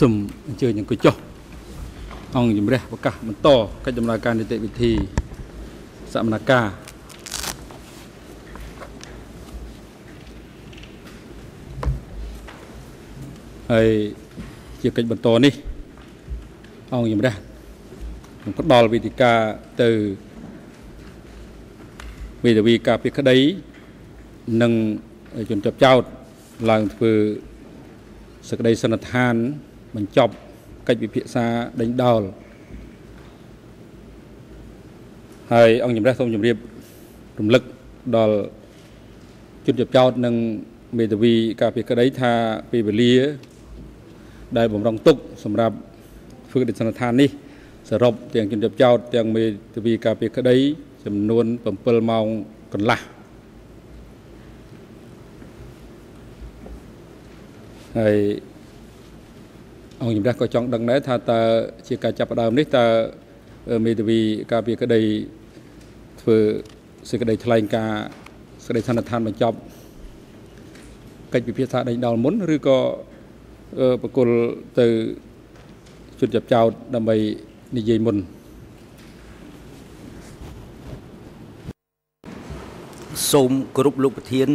សូមអញ្ជើញអង្គុយចុះអង្គជំរះប្រកាសបន្តកិច្ចដំណើរការនីតិវិធីសមនការហើយជាកិច្ចបន្តនេះអង្គជំរះនឹងផ្ដល់វេទិកាទៅវេទវីការពីក្តីនិងជនជាប់ចោតឡើងធ្វើសក្តីសន្និដ្ឋាន បញ្ចប់កិច្ចពិភាក្សាដេញដោលហើយអង្គជំរះសូមជម្រាបរំលឹកដល់ជនជាប់ចោតនិងមេធាវីការពីក្តីថាពេលវេលា ដែលបំរុងទុកសម្រាប់ធ្វើកិច្ចសន្និដ្ឋាននេះសរុបទាំងជនជាប់ចោតទាំងមេធាវីការពីក្តី ចំនួន7ម៉ោងកន្លះហើយ អង្គជំរះក៏ចង់ដឹងដែរថាតើជាការចាប់ផ្ដើមនេះតើមេធាវីការពារក្តីធ្វើសេចក្តីថ្លែងការណ៍សេចក្តីសន្និដ្ឋានបញ្ចប់កិច្ចពិភាក្សាដេញដោលមុនឬក៏បកគលទៅជុតចាប់ចោតដើម្បីនិយាយមុនសូមគោរពលោកប្រធាន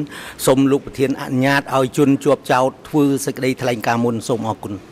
សូមលោកប្រធានអនុញ្ញាតឲ្យជនជាប់ចោតធ្វើសេចក្តីថ្លែងការណ៍មុនសូមអរគុណ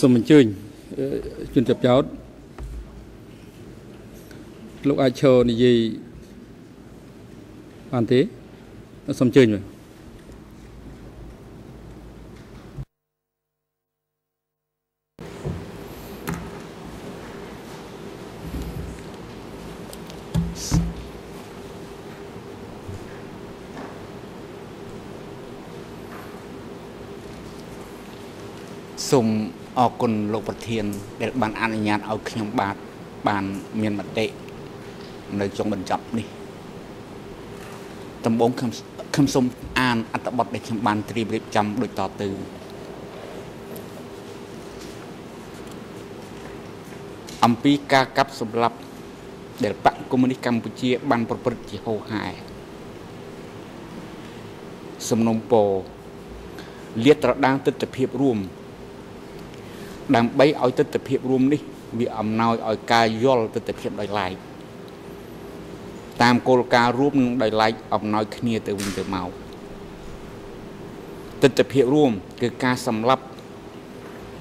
សូមអញ្ជើញជនចាប់ចោតលោកអាចឈរនិយាយបានទេសូមអញ្ជើញមើលសូម អរគុណលោកប្រធាន ដែលបានអនុញ្ញាតឲ្យខ្ញុំបាទបានមានមតិនៅចុងបញ្ចប់នេះដំបូងខ្ញុំខ្ញុំសូមអានអត្ថបទដែលខ្ញុំបានត្រៀមរៀបចំដូចតទៅអំពីការកាប់សម្លាប់ដែលបកកុម្មុយនីសកម្ពុជាបានប្រព្រឹត្តជាហោហែសំណុំពរលាតត្រដាងទស្សនវិជ្ជារួម ដើម្បីឲ្យទស្សនវិជ្ជារួមនេះវាអំណោយឲ្យការយល់ទស្សនវិជ្ជាដោយឡែកតាមគោលការណ៍រួមនឹងដោយឡែកអំណោយគ្នាទៅវិញទៅមកទស្សនវិជ្ជារួមគឺការសម្លាប់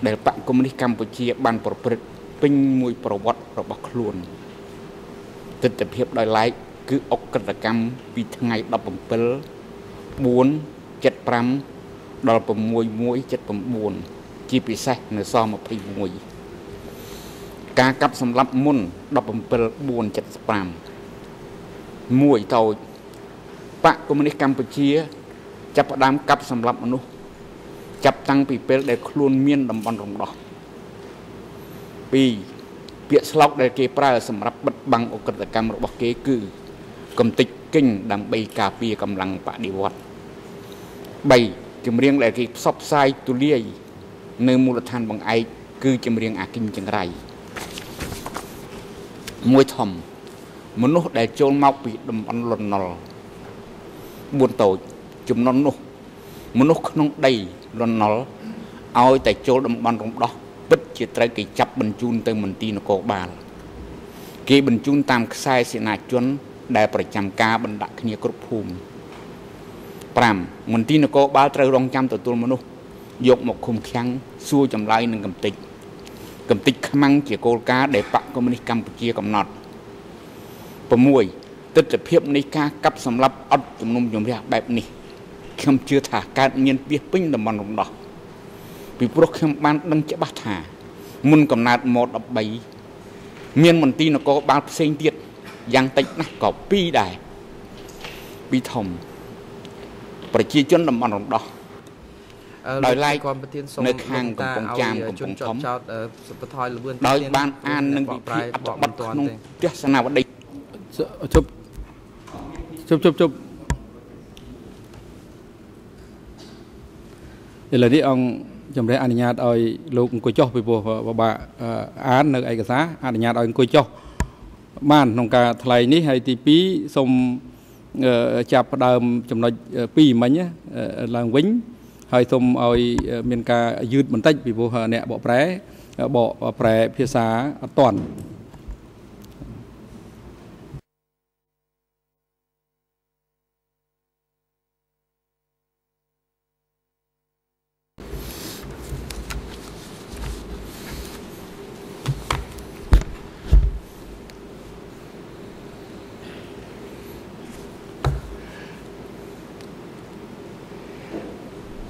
ដែលបកកុម្មុយនីសកម្ពុជាបានប្រព្រឹត្តពេញមួយប្រវត្តិរបស់ខ្លួនទស្សនវិជ្ជាដោយឡែកគឺអក្រិតកម្មពីថ្ងៃ17 4 75ដល់6 1 79 ជាពិសេសនៅស21ការកាប់សម្លាប់មុន17475មួយតូចបកកុម្មុយនីសកម្ពុជា ចាប់ផ្ដើមកាប់សម្លាប់មនុស្សចាប់តាំងពីពេលដែលខ្លួនមានតំបន់រំដោះ2ពាក្យស្លោកដែលគេប្រើសម្រាប់បិទបាំងអក្រិតកម្មរបស់គេគឺកំតិចគិញដើម្បីការពារកម្លាំងបដិវត្ត3ចម្រៀងដែលគេផ្សព្វផ្សាយទូលាយ នៅមូលដ្ឋានបង្អែកគឺចម្រៀងអាគិញចង្រៃមួយធំមនុស្សដែលចូលមកពីតំបន់លន់ណុល4តូចចំនួននោះ មនុស្សក្នុងដីលន់ណុលឲ្យតែចូលតំបន់រំដោះពិតជាត្រូវគេចាប់បញ្ជូនទៅមន្ទីរនគរបាល គេបញ្ជូនតាមខ្សែសេនាជន ដែលប្រចាំការបណ្ដាក់គ្នាគ្រប់ភូមិ5មន្ទីរនគរបាលត្រូវរងចាំទទួលមនុស្ស យកមកឃុំឃាំងសួរចម្លើយនឹងកំតិចកំតិចខ្មាំងជាគោលការណ៍ដែលបកកុម្មុយនីសកម្ពុជាកំណត់6ទស្សនវិជ្ជានៃការកាប់សម្លាប់អត់ជំនុំជម្រះបែបនេះខ្ញុំជឿថាកើតមានពីពេញតំបន់រំដោះពីព្រោះខ្ញុំបានដឹងច្បាស់ថាមុនកំណើតម៉ូ13មានមន្ទីរនគរបាលផ្សេងទៀតយ៉ាងតិចណាស់ក៏2ដែរ2ធំប្រជាជនតំបន់រំដោះ ដោយឡែកគាត់ប្រធានសូមនៅខាងកំពង់ចាមកំពង់ធំចោតសុបថយលឿនដោយបានអាននឹងវិភាគអត្ថបទក្នុងទស្សនាវដ្តីជប់ជប់ជប់ជប់ឥឡូវនេះអង្គជំរះអនុញ្ញាតឲ្យលោកអង្គុយចុះពីព្រោះបបាអាននៅឯកសារអនុញ្ញាតឲ្យអង្គុយចុះបានក្នុងការថ្លែងនេះហើយទី2សូមចាប់ផ្ដើមចំណុច2មិញឡើងវិញ ហើយសូមឲ្យមានការយឺតបន្តិចពីព្រោះអ្នកបកប្រែបកប្រែភាសាអត់តាន់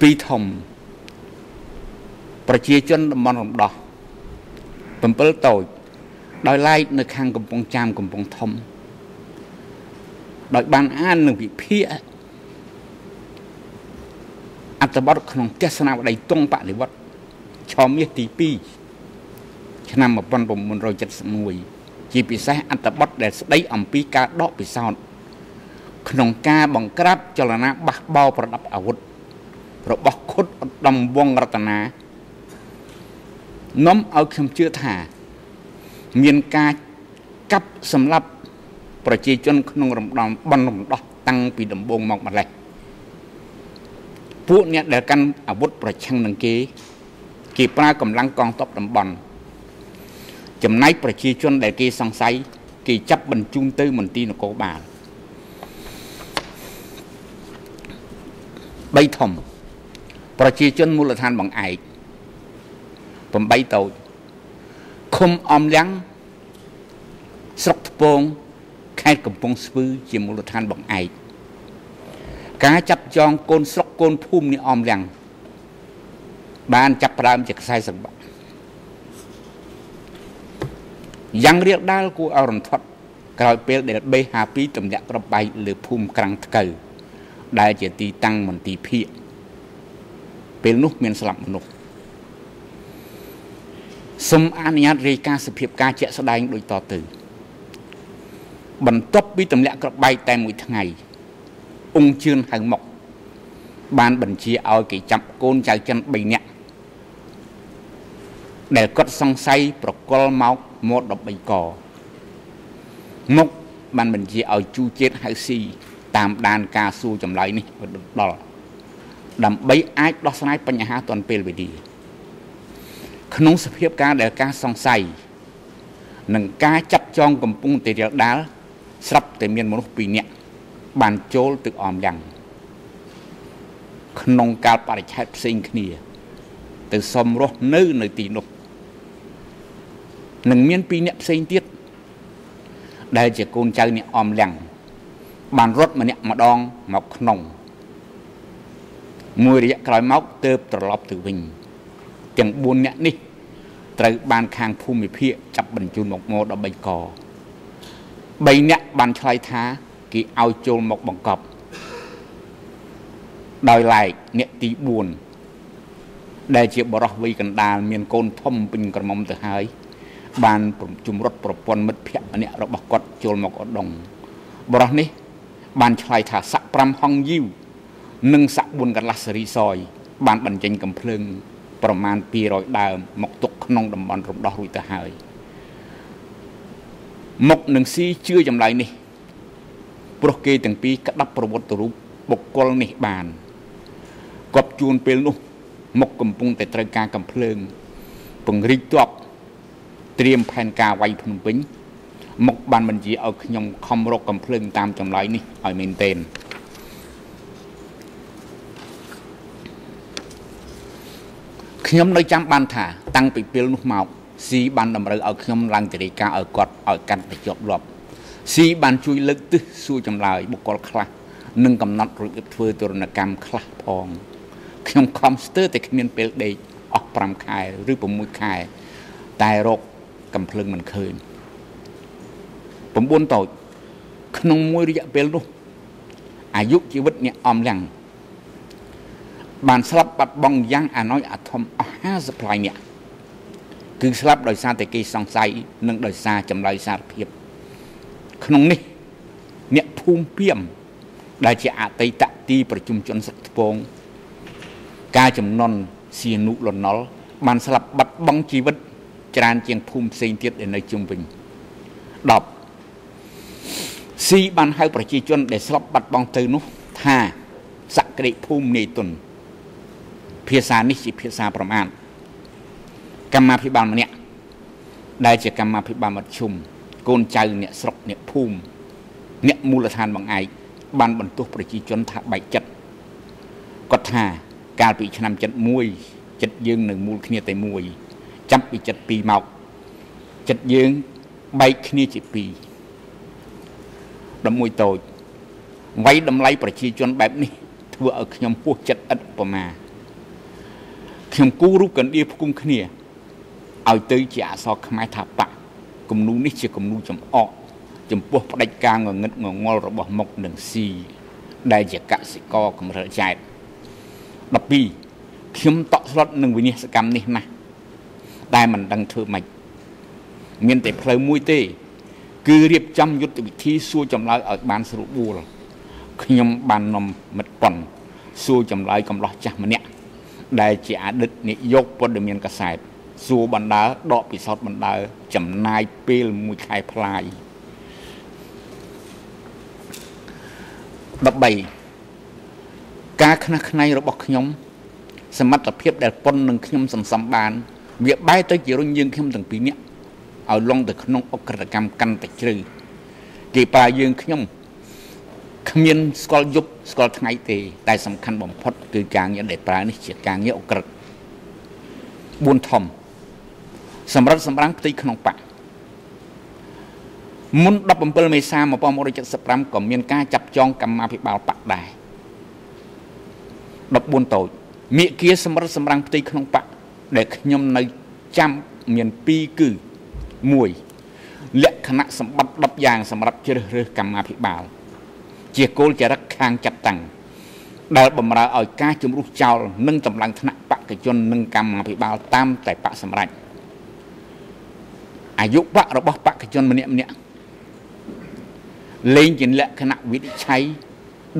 ពីរធំ ប្រជាជនតំបន់រំដោះ7តូចដោយឡែកនៅខាងកំពង់ចាមកំពង់ធំ ដោយបានអាននឹងវិភាគអត្ថបទក្នុងទស្សនាវដ្តីតុងបដិវត្តឆមាសទី2ឆ្នាំ1971ជាពិសេសអត្ថបទដែលស្ដីអំពីការដកពិសោធន៍ក្នុងការបង្ក្រាបចលនាបះបោប្រដាប់អាវុធ របស់ខុតឧត្តមវងរតនានាំឲ្យខ្ញុំជឿថា មានការកាប់សម្លាប់ប្រជាជនក្នុងរំដំបន់រំដោះតាំងពីដំបូងមកម្លេះពួកអ្នកដែលកាន់អាវុធប្រឆាំងនឹងគេ គេប្រើកម្លាំងកងទ័ពតំបន់ចំណែកប្រជាជនដែលគេសង្ស័យគេចាប់បញ្ជូនទៅមន្ទីរនគរបាល3ធំ ប្រជាជនមូលដ្ឋានបង្អែក8តូចឃុំអំលាំងស្រុកថ្ពងខេត្តកំពង់ស្ពឺជាមូលដ្ឋានបង្អែកការចាប់ចងកូនស្រុកកូនភូមិនេះអំលាំងបានចាប់ផ្ដើមជាខ្សែសង្វាក់យ៉ាងរៀលដាលគួរឲ្យរន្ធត់ក្រោយពេលដែល B52 ទម្លាក់ក្របបែកលើភូមិក្រាំងថ្កូវដែលជាទីតាំងមន្ទីរភៀក ពេលនោះមានស្លាប់មនុស្សសូមអនុញ្ញាតរាយការណ៍សភាពការជាក់ស្ដែងដូចតទៅបន្ទាប់ពីទម្លាក់ក្របបែកតែមួយថ្ងៃអង្គជឿនហៅមកបានបញ្ជាឲ្យគេចាប់កូនចៅចិន3នាក់ដែលគាត់សង្ស័យប្រកល់មកមក13កមកបានបញ្ជាឲ្យជូជាតិហៅស៊ីតាមដានការសួរចម្លើយនេះដល់ ដើម្បីអាចដោះស្រាយបញ្ហាទាន់ពេលវេលាក្នុងសភាពការដែលការសង្ស័យនិងការចាប់ចងកំពុងតែរាលដាលស្រាប់តែមានមនុស្ស2នាក់បានចូលទឹកអមយ៉ាងក្នុងកាលបរិច្ឆេទផ្សេងគ្នា ទៅសំរស់នៅនៅទីនោះនឹងមាន2នាក់ផ្សេងទៀតដែលជាកូនចៅអ្នកអមលាំងបានរត់ម្នាក់ម្ដងមកក្នុង មួយរយៈក្រោយមកទៅត្រឡប់ទៅវិញទាំង4នាក់នេះត្រូវបានខាងភូមិភាគចាប់បញ្ជូនមកមក13ក3នាក់បានឆ្លើយថាគេឲ្យចូលមកបង្កប់ដោយឡែកអ្នកទី4ដែលជាបរោះវ័យកណ្ដាលមានកូនធំពេញក្រមុំទៅហើយ បានជំរុតប្រពន្ធមិត្តភ័ក្តិម្នាក់របស់គាត់ចូលមកឧដុងបរោះនេះ បានឆ្លើយថាសាក់5ហងយីវ និងសាក់4កន្លះសេរីសយបានបញ្ចេញកំភ្លើងប្រមាណ200ដើមមកទុកក្នុងតំបន់រំដោះរួចទៅហើយមុខនឹងស៊ីជឿចម្លើយនេះព្រោះគេទាំងពីរក្តាប់ប្រវត្តិរូបបុគ្គលនេះបានគាត់ជួនពេលនោះមុខកំពុងតែត្រូវការកំភ្លើង ពង្រីកទ័ពត្រៀមផែនការវាយភ្នំពេញមុខបានបញ្ជាឲ្យខ្ញុំខំរកកំភ្លើងតាមចម្លើយនេះឲ្យមែនទែន ខ្ញុំនៅចាំបានថា តាំងពីពេលនោះមកស៊ីបានតម្រូវឲ្យខ្ញុំឡើងទៅរាយការណ៍ឲ្យគាត់ឲ្យកាន់តែជាប់លាប់ស៊ីបានជួយលើកទិសសួរចម្លើយបុគ្គលខ្លះនិងកំណត់របៀបធ្វើទរណកម្មខ្លះផងខ្ញុំខំស្ទើរតែគ្មានពេលដេកអស់5ខែឬ6ខែ តែរកកំភ្លើងមិនឃើញ9តូចក្នុងមួយរយៈពេលនោះអាយុជីវិតអ្នកអំលាំង បានស្លាប់បាត់បង់យ៉ាងអាណ້ອຍអាធំអស់50ផ្លាយអ្នកគឺស្លាប់ដោយសារតែគេសង្ស័យនិងដោយសារចម្លើយសារភាព ក្នុងនេះ អ្នកភូមិពីមដែលជាអតីតទីប្រជុំជនសឹកថ្ពង ការចំណន់សៀនុលណុលបានស្លាប់បាត់បង់ជីវិតច្រើនជាងភូមិផ្សេងទៀតដែលនៅជុំវិញ10ស៊ីបានហៅប្រជាជនដែលស្លាប់បាត់បង់ទៅនោះថាសក្តិភូមិនេតុន ភាសានេះជាភាសាប្រមាណកម្មាភិបាលម្នាក់ដែលជាកម្មាភិបាលមធ្យមកូនចៅអ្នកស្រុកអ្នកភូមិអ្នកមូលដ្ឋានបង្អែកបានបន្ទោសប្រជាជនថាបែកចិត្តគាត់ថាកាលពីឆ្នាំ71ចិត្តយើងនៅមូលគ្នាតែមួយចាប់ពីចិត្ត2មកចិត្តយើងបែកគ្នាជា2 11តូចវាយតម្លៃប្រជាជនបែបនេះធ្វើឲ្យខ្ញុំពោះចិត្តឥតប្រមា ខ្ញុំគូរូបកណ្ដៀផ្គុំគ្នាឲ្យទៅជាអក្សរខ្មែរថាបៈគំនូនេះជាគំនូចំអកចំពោះផ្ដាច់ការងងឹតងងល់របស់មុខនិងស៊ីដែលជាកសិករកម្រិតចែក12ខ្ញុំតក់ស្លុតនឹងវិនិច្ឆ័យកម្មនេះណាស់តែមិនដឹងធ្វើម៉េចមានតែផ្លូវមួយទេ គឺរៀបចំយុទ្ធវិធីសួរចម្លើយឲ្យបានស្រួលបួលខ្ញុំបាននាំមិត្តប៉ុនសួរចម្លើយកំឡោះចាស់ម្នាក់ ដែលជាអតីតនាយកព័ត៌មានកសែតសួរបណ្ដើដកពិសោធន៍បណ្ដើចំណាយពេលមួយខែផ្លាយ13ការខ្នះខ្នែងរបស់ខ្ញុំ សមត្ថភាពដែលប៉ុននឹងខ្ញុំសន្សំបាន វាបែរទៅជារុញយើងខ្ញុំទាំងពីរនាក់ឲ្យលងទៅក្នុងអក្រិតកម្មកាន់តែជ្រៅគេប្រើយើងខ្ញុំគ្មានស្គាល់យប់ ស្គាល់ថ្ងៃទេតែសំខាន់បំផុតគឺការងារដែលប្រើនេះជាការងារអក្រិត4ធំសម្រាប់សម្រាំងផ្ទៃក្នុងបកមុន17មេសា1975ក៏មានការចាប់ចងកម្មាភិបាលបកដែរ14តូចមេគាសម្រាប់សម្រាំងផ្ទៃក្នុងបកដែលខ្ញុំនៅចាំមាន2គឺ1លក្ខណៈសម្បត្តិ10យ៉ាងសម្រាប់ជ្រើសរើសកម្មាភិបាល ជាគោលចរិតខាងចាត់តាំងដែលបំរើឲ្យការជំរុះចោលនិងតម្លើងថ្នាក់បកជននិងកម្មាភិបាលតាមតែបកសម្រេចអាយុបករបស់បកជនម្នាក់ម្នាក់លែងជាលក្ខណៈវិនិច្ឆ័យ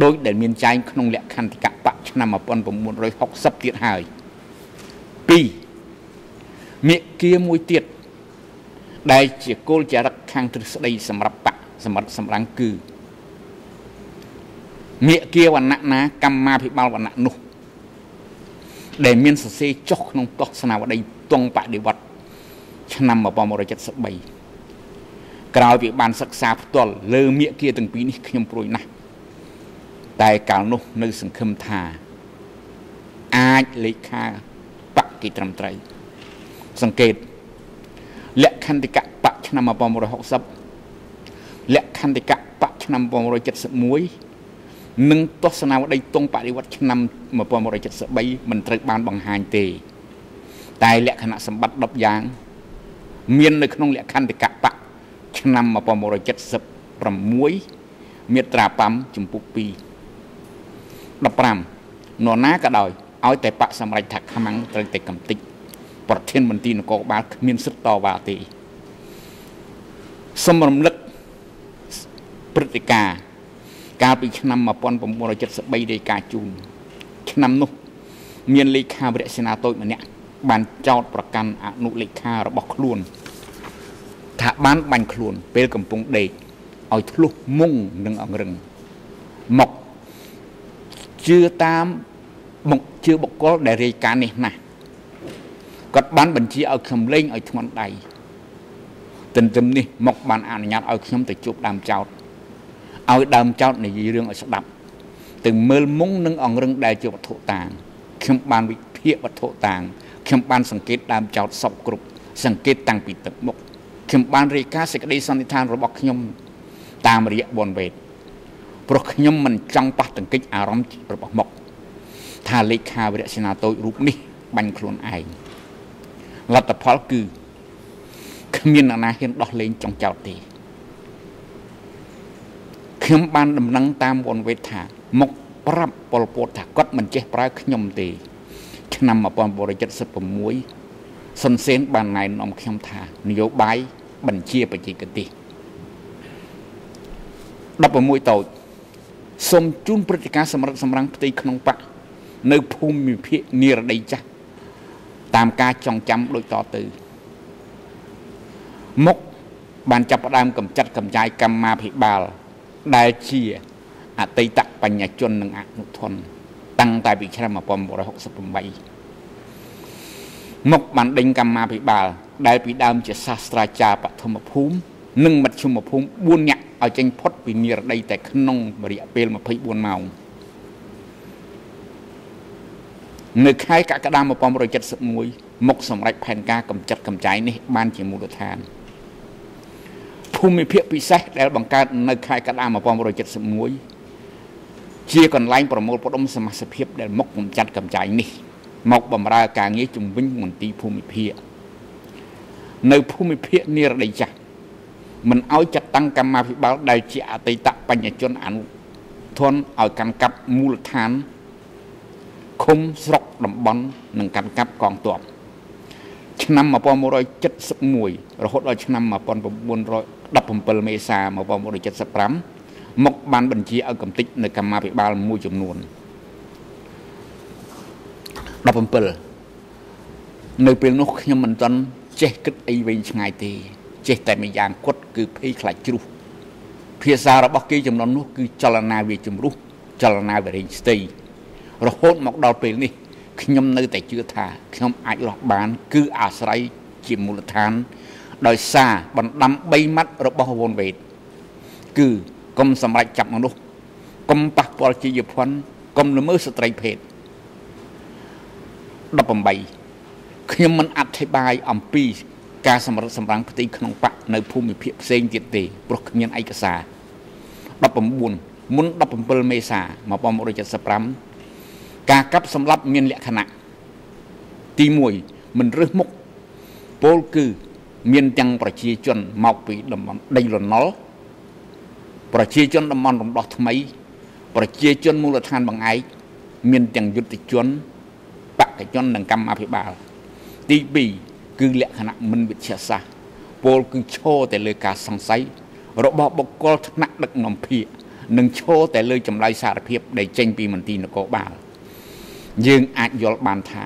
ដោយដែលមានចែងក្នុងលក្ខន្តិកបកឆ្នាំ1960ទៀតហើយ2មេគាមួយទៀតដែលជាគោលចរិតខាងទ្រឹស្ដីសម្រាប់បកសម្រាប់សម្រាំងគឺ មេគាវណ្ណៈណាកម្មាភិបាលវណ្ណៈនោះ ដែលមានសរសេរចុះក្នុងទស្សនាវដ្តីទងបដិវត្តឆ្នាំ1973ក្រោយពីបានសិក្សាផ្ទាល់លើមេគាទាំងពីរនេះខ្ញុំព្រួយណាស់តែកាលនោះនៅសង្ឃឹមថា អាចលេខាបកគេត្រឹមត្រូវសង្កេតលក្ខន្តិកបកឆ្នាំ1960លក្ខន្តិកបកឆ្នាំ1971 និងទស្សនាវដ្តីតុងបដិវត្តឆ្នាំ1973មិនត្រូវបានបង្ហាញទេ តែលក្ខណៈសម្បត្តិ10យ៉ាង មាននៅក្នុងលក្ខន្តិកបៈឆ្នាំ1976មាត្រា5ចំពុក2 15នរណាក៏ដោយឲ្យតែបកសម្រេចថាខ្មាំងត្រូវតែកំតិចប្រធានមន្ត្រីនគរបាលគ្មានសិទ្ធិតវ៉ាទេសូមរំលឹកព្រឹត្តិការណ៍ កាលពីឆ្នាំ1973រាយការណ៍ជូនឆ្នាំនោះ មានលេខាវរៈសេនាតូចម្នាក់បានចោតប្រកាន់អនុលេខារបស់ខ្លួន ថាបានបាញ់ខ្លួន ពេលកំពុងដេកឲ្យធ្លុះមុងនឹងអង្រឹងមកជឿតាមមកជឿបុគ្គលដែលរាយការណ៍នេះណាស់គាត់បានបញ្ជាឲ្យខ្ញុំលេងឲ្យធ្ងន់ដៃទន្ទឹមនេះមកបានអនុញ្ញាតឲ្យខ្ញុំទៅជួបដើមចោត ឲ្យដើមចោតនិយាយរឿងឲ្យស្ដាប់ទៅមើលមុងនឹងអង្រឹងដែលជាវត្ថុតាងខ្ញុំបានវិភាគវត្ថុតាងខ្ញុំបានសង្កេតដើមចោតសពគ្រប់សង្កេតតាំងពីទឹកមុខខ្ញុំបានរាយការណ៍សេចក្តីសន្និដ្ឋានរបស់ខ្ញុំតាមរយៈបនវេតព្រោះខ្ញុំមិនចង់ប៉ះទង្គិចអារម្មណ៍របស់មុខថាលេខាវិរៈសេនាតូចរូបនេះបាញ់ខ្លួនឯងលទ្ធផលគឺគ្មានអ្នកណាហ៊ានដោះលែងចង់ចោតទេ ខ្ញុំបានដំណឹងតាមវនវេទថា មកប្រាប់ពលពតថាគាត់មិនចេះប្រើខ្ញុំទេឆ្នាំ1976សុនសេនបានណែនាំខ្ញុំថានយោបាយបញ្ជាបច្ចេកទេស16តូចសូមជូនព្រឹត្តិការណ៍សម្រិតសម្រាំងផ្ទៃក្នុងបកនៅភូមិភាគនិរដីចាស់តាមការចងចាំដូចតទៅមុខបានចាប់ផ្ដើមកំចាត់កំចាយកម្មាភិបាល ដែលជាអតីតបញ្ញាជននិងអនុធនតាំងតែពីឆ្នាំ1968មុខបានដេញកម្មាភិបាល ដែលពីដើមជាសាស្ត្រាចារ្យបឋមភូមិនិងមជ្ឈមភូមិ4នាក់ឲ្យចេញផុតពីនិរដីតែក្នុងរយៈពេល24ម៉ោងនៅខែកក្កដា1971មុខសម្រេចផែនការកម្ចាត់កម្ចាយនេះបានជាមូលដ្ឋានភូ មិភាគពិសេសដែលបង្កើតនៅខែកក្កដា1971ជាកន្លែងប្រមូលផ្ដុំសមាជិកភាពដែលមុខកម្ចាត់កម្ចាយនេះ មកបម្រើការងារជំវិញមន្ទីរភូមិភាគនៅភូមិភាគនិរដីចាស់មិនឲ្យចាត់តាំងកម្មាភិបាល ដែលជាអតីតបញ្ញជនអនុធនឲ្យកាន់កាប់មូលដ្ឋានឃុំស្រុកតំបន់និងកាន់កាប់កងទ័ពឆ្នាំ1971រហូតដល់ឆ្នាំ 1917មេសា1975មកបានបញ្ជាឲ្យកំតិចនៅកម្មាភិបាលមួយចំនួន17នៅពេលនោះខ្ញុំមិនទាន់ចេះគិតអីវែងឆ្ងាយទេ ចេះតែម្យ៉ាងគត់គឺភ័យខ្លាចជ្រុះភាសារបស់គេចំនួននោះគឺចលនាវាជំរុះចលនាវិរេងស្ទីរហូតមកដល់ពេលនេះខ្ញុំនៅតែជឿថាខ្ញុំអាចរស់បាន គឺអាស្រ័យជាមូលដ្ឋាន ដោយសារបណ្ដាំ3ម៉ាត់របស់វ៉ុនវេតគឺកុំសម្រេចចាប់មនុស្សកុំប៉ះពាល់ជាយភ័ណ្ឌកុំល្មើសស្ត្រីភេទ18ខ្ញុំមិនអធិប្បាយអំពីការសម្រិតសម្រាំងផ្ទៃក្នុងបកនៅភូមិភាគផ្សេងទៀតទេព្រោះគ្មានឯកសារ19មុន17មេសា1975ការកាប់សម្លាប់មានលក្ខណៈទី1មិនរឹសមុខពលគឺ មានទាំងប្រជាជនមកពីតំបន់ដីលណុលប្រជាជនតំបន់រំដោះថ្មី ប្រជាជនមូលដ្ឋានបង្អែកមានទាំងយុទ្ធជនបកជននិងកម្មាភិបាល ទី2គឺលក្ខណៈមិនវិទ្យាសាស្ត្រពលគឺឈរតែលើការសង្ស័យរបស់បុគ្គលថ្នាក់ដឹកនាំភាគនិងឈរតែលើចម្លើយសារភាពដែលចេញពីមន្ទីរនគរបាលយើងអាចយល់បានថា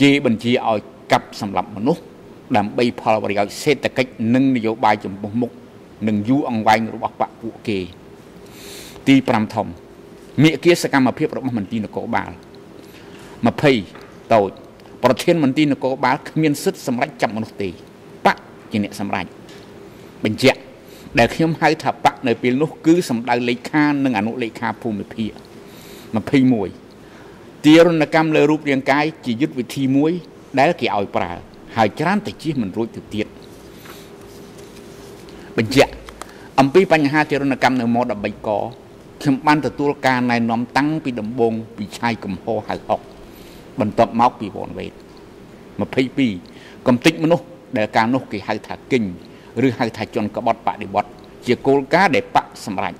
គេបញ្ជាឲ្យកាប់សម្លាប់មនុស្ស ដើម្បីផលប្រយោជន៍សេដ្ឋកិច្ចនិងនយោបាយចំពោះមុខនិងយូរអង្វែងរបស់បកពួកគេ ទី5ធំមេគាសកម្មភាពរបស់មន្ទីរនគរបាល20តូចប្រធានមន្ទីរនគរបាលគ្មានសិទ្ធិសម្រេចចាប់មនុស្សទេបកជាអ្នកសម្រេចបញ្ជាក់ដែលខ្ញុំហៅថាបកនៅពេលនោះគឺសម្ដៅលេខានិងអនុលេខាភូមិភាគ21ទារុណកម្មលើរូបរាងកាយជាយុទ្ធវិធីមួយដែលគេឲ្យប្រើ ហើយច្រើនតែជិះមិនរួចទៅទៀតបញ្ជាក់អំពីបញ្ហាទារុណកម្មនៅម៉13កខ្ញុំបានទទួលការណែនាំតាំងពីដំបូងពីឆាយកំហោហៅអុកបន្ទាប់មកពីវ៉នវេត22កំតិចមនុស្សដែលការនោះគេហៅថាគិញឬហៅថាជនក្បត់បដិបត្តិជាគោលការណ៍ដែលបកសម្រេច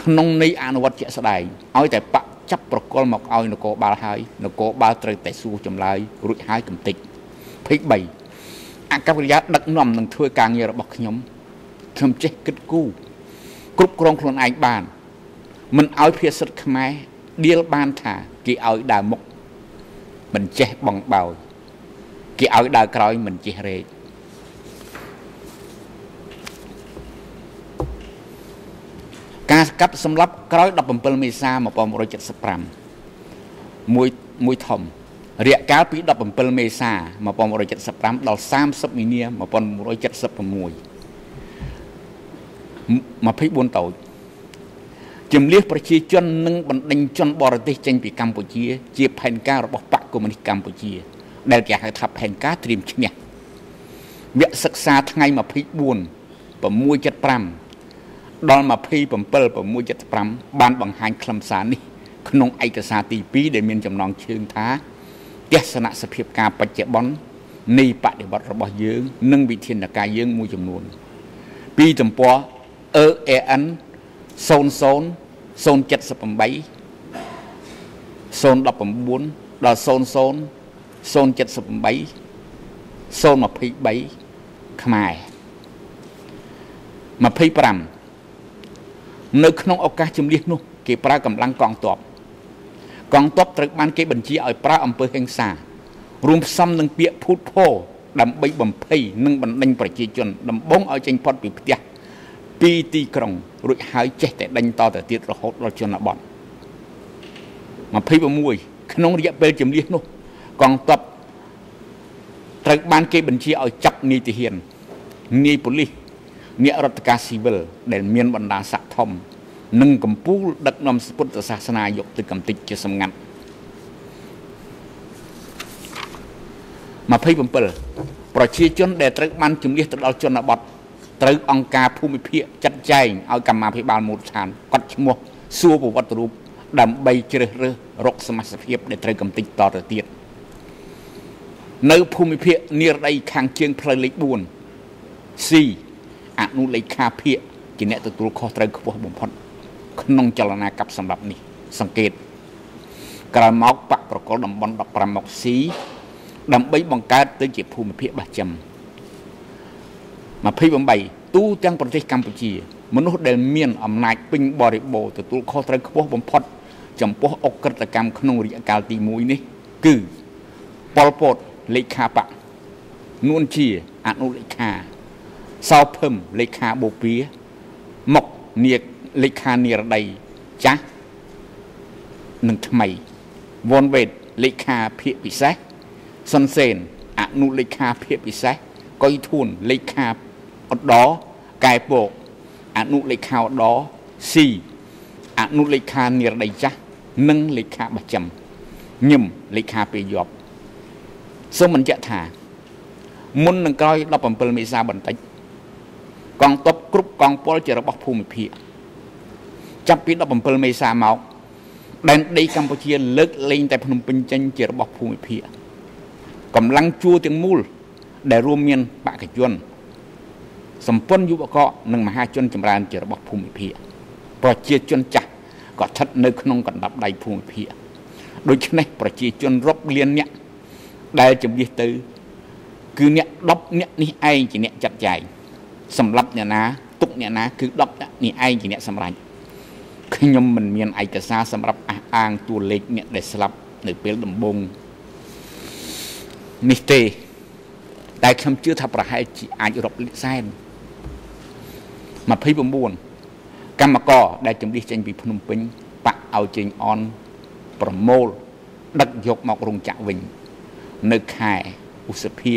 ក្នុងន័យអនុវត្តជាក់ស្ដែងឲ្យតែបកចាប់ប្រកល់មកឲ្យនគរបាលហើយនគរបាលត្រូវតែសួរចម្លើយរួចហើយកំតិច23 អកប្បកិរិយាដឹកនាំនឹងធ្វើការងាររបស់ខ្ញុំខ្ញុំចេះគិតគូរគ្រប់គ្រងខ្លួនឯងបានមិនឲ្យភាសិតខ្មែរដៀលបានថាគេឲ្យដើរមុខមិនចេះបងបោយគេឲ្យដើរក្រោយមិនចេះរែកការកាប់សម្លាប់ក្រោយ17មេសា1975មួយមួយធំ រយៈកាលពី17មេសា1975ដល់30មីនា1976 24តូចជំលះប្រជាជននិងបណ្ដេញជនបរទេសចេញពីកម្ពុជា ជាផែនការរបស់បកកុម្មុយនីសកម្ពុជា ដែលគេហៅថាផែនការត្រៀមឈ្នះវគ្គសិក្សាថ្ងៃ24 675ដល់27 675បានបង្ហាញខ្លឹមសារនេះ ក្នុងឯកសារទី2ដែលមានចំណងជើងថា ទស្សនៈសភាពការបច្ចុប្បន្ននៃបដិវត្តរបស់យើង និងវិធានការយើងមួយចំនួន ពីទំព័រ EAN ដល់00 078 023ខ្មែរ25នៅក្នុងឱកាសជំនះនោះ គេប្រើកម្លាំងកងទ័ព កងទ័ពត្រូវបានគេបញ្ជាឲ្យប្រើអំពើហិង្សារួមផ្សំនឹងពាក្យភូតភរដើម្បីបំភ័យនិងបណ្ដេញប្រជាជនដំបងឲ្យចេញផុតពីផ្ទះពីទីក្រុងរួចហើយចេះតែដេញតទៅទៀតរហូតដល់ជនបទ26ក្នុងរយៈពេលជំនះនោះកងទ័ពត្រូវបានគេបញ្ជាឲ្យចាប់នាយទាហាននាយប៉ូលីសអ្នករដ្ឋការស៊ីវិលដែលមានបណ្ដាស័ក្តិធំ និងកម្ពុជាដឹកនាំពុទ្ធសាសនាយកទៅកំទេចជាសម្ងាត់27ប្រជាជនដែលត្រូវបានជំនះទៅដល់ជនបទត្រូវអង្គការភូមិភាគចាត់ចែងឲ្យកម្មាភិបាលមូលដ្ឋានកត់ឈ្មោះសួរប្រវត្តិរូបដើម្បីជ្រើសរើសរកសមាជិកភាពដែលត្រូវកំទេចតទៅទៀតនៅភូមិភាគនិរដីខាងជើងផ្លូវលេខ4 C អនុលេខាភាគជាអ្នកទទួលខុសត្រូវខ្ពស់បំផុត ក្នុងចលនាកັບសម្រាប់នេះ សង្កេតក្រោយមកបកប្រកលតំបន់15មក C ដើម្បីបង្កើតទៅជាភូមិភាគបះចំ28ទូទាំងប្រទេសកម្ពុជា មនុស្សដែលមានអំណាចពេញបរិបូរទទួលខុសត្រូវខ្ពស់បំផុត ចំពោះអក្រិតកម្មក្នុងរយៈកាលទី1នេះ គឺប៉ុលពតលេខាបៈនួនជាអនុលេខាសោភឹមលេខាបូព៌ាមុខនាគ លេខានិរដីចាស់និងថ្មីវនវេតលេខាភាកពិសេសសុនសេនអនុលេខាភាកពិសេសកុយធួនលេខាឧត្តរកែពកអនុលេខាឧត្តរស៊ីអនុលេខានិរដីចាស់និងលេខាបច្ចំញឹមលេខាពេលយប់សូមបញ្ជាក់ថា មុននឹងក្រោយ17មេសាបន្តិចកងទ័ពគ្រប់កងពលជារបស់ភូមិភាគ ចាប់ពី17មេសាមកដែនដីកម្ពុជាលើកលែងតែភ្នំពេញចេញជារបស់ភូមិភាគកម្លាំងជួរទាំងមូល ដែលរួមមានបកជនសម្ព័ន្ធយុវកនិងមហាជនចម្រើនជារបស់ភូមិភាគប្រជាជនចាស់ក៏ស្ថិតនៅក្នុងកណ្ដាប់ដៃភូមិភាគដូច្នេះប្រជាជនរាប់លានអ្នកដែលជំនះទៅ គឺអ្នក10អ្នកនេះឯងជាអ្នកចាត់ចែងសម្រាប់អ្នកណាទុកអ្នកណាគឺ10អ្នកនេះឯងជាអ្នកសម្រេច ខ្ញុំមិនមានឯកសារសម្រាប់អះអាងតួលេខអ្នកដែលស្លាប់នៅពេលដំបូងនេះទេ តែខ្ញុំជឿថាប្រហែលជាអាចរាប់លានសែន29កម្មករដែលជំនះចេញពីភ្នំពេញបាក់ឲ្យចេញអនប្រមូលដឹកយកមករោងចក្រវិញ នៅខែឧសភា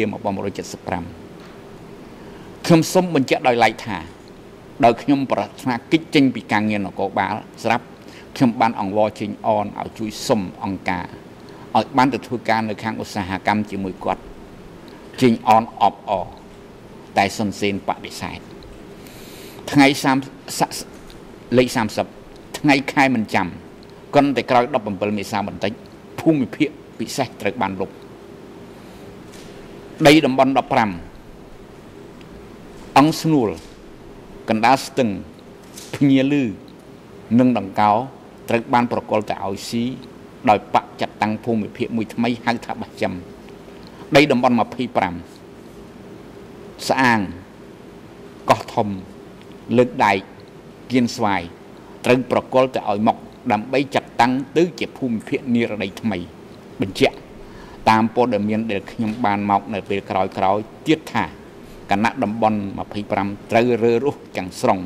1975ខ្ញុំសូមបញ្ជាក់ដោយឡែកថា ដោយខ្ញុំប្រាថ្នាកិច្ចចេញពីការងារនគរបាលស្រាប់ខ្ញុំបានអង្វរចេញអនឲ្យជួយសុំអង្គការឲ្យបានទៅធ្វើការនៅខាងឧស្សាហកម្មជាមួយគាត់ចេញអនអបអតែសុនសេនបដិសេធថ្ងៃ30លេខ30ថ្ងៃខែមិនចាំគន់តែក្រោយ17មេសាបន្តិចភូមិភាគពិសេសត្រូវបានលុបដីតំបន់15អង្គស្នួល កណ្ដាលស្ទឹងភ្ញាលឺនិងដង្កោត្រូវបានប្រកល់ទៅឲ្យស៊ីដោយបកចាត់តាំងភូមិភាគមួយថ្មីហៅថាបាចាំដីតំបន់25ស្អាងកោះធំលើកដែកគៀនស្វាយត្រូវប្រកល់ទៅឲ្យមកដើម្បីចាត់តាំងទៅជាភូមិភាគនិរដីថ្មី បញ្ជាក់តាមព័ត៌មានដែលខ្ញុំបានមកនៅពេលក្រោយក្រោយទៀតថា គណៈតំបន់25ត្រូវរើរុះទាំងស្រុង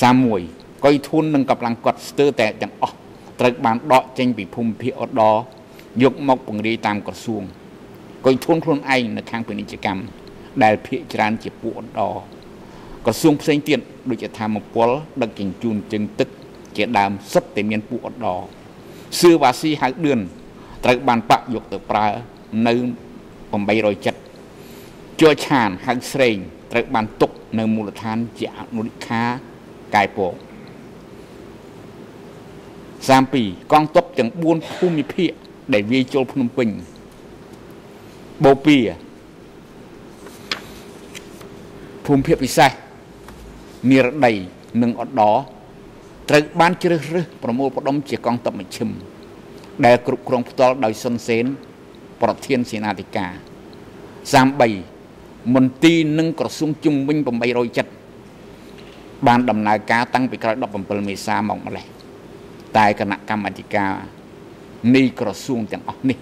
31កុយធួននិងកម្លាំងគាត់ស្ទើរតែទាំងអស់ត្រូវបានដកចេញពីភូមិភាគអដយកមកពង្រាយតាមក្រសួងកុយធួនខ្លួនឯងនៅខាងពាណិជ្ជកម្មដែលភាគច្រើនជាពួកអដក្រសួងផ្សេងទៀតដូចជាធម្មពលដឹកជញ្ជូនជើងទឹក ជាដើមសុទ្ធតែមានពួកអដសឿវ៉ាស៊ីហៅឌឿនត្រូវបានបាក់យកទៅប្រើនៅ807 ជួឆានហៅស្រេងត្រូវបានទុកនៅមូលដ្ឋានជាអនុរិខាកាយពក32កងទ័ពទាំង4ភូមិភាគដែលវាយចូលភ្នំពេញបូព៌ាភូមិភាគពិសេសនិរដីនិងអដត្រូវបានជ្រើសរើសប្រមូលផ្ដុំជាកងទ័ពមជ្ឈិមដែលគ្រប់គ្រងផ្ទាល់ដោយសុនសេនប្រធានសេនាធិការ33 មន្ទីរនិងក្រសួងជំវិញ807បានដំណើរការតាំងពីក្រោយ17មេសាមកម្លេះតែគណៈកម្មាធិការនៃក្រសួងទាំងអស់នេះ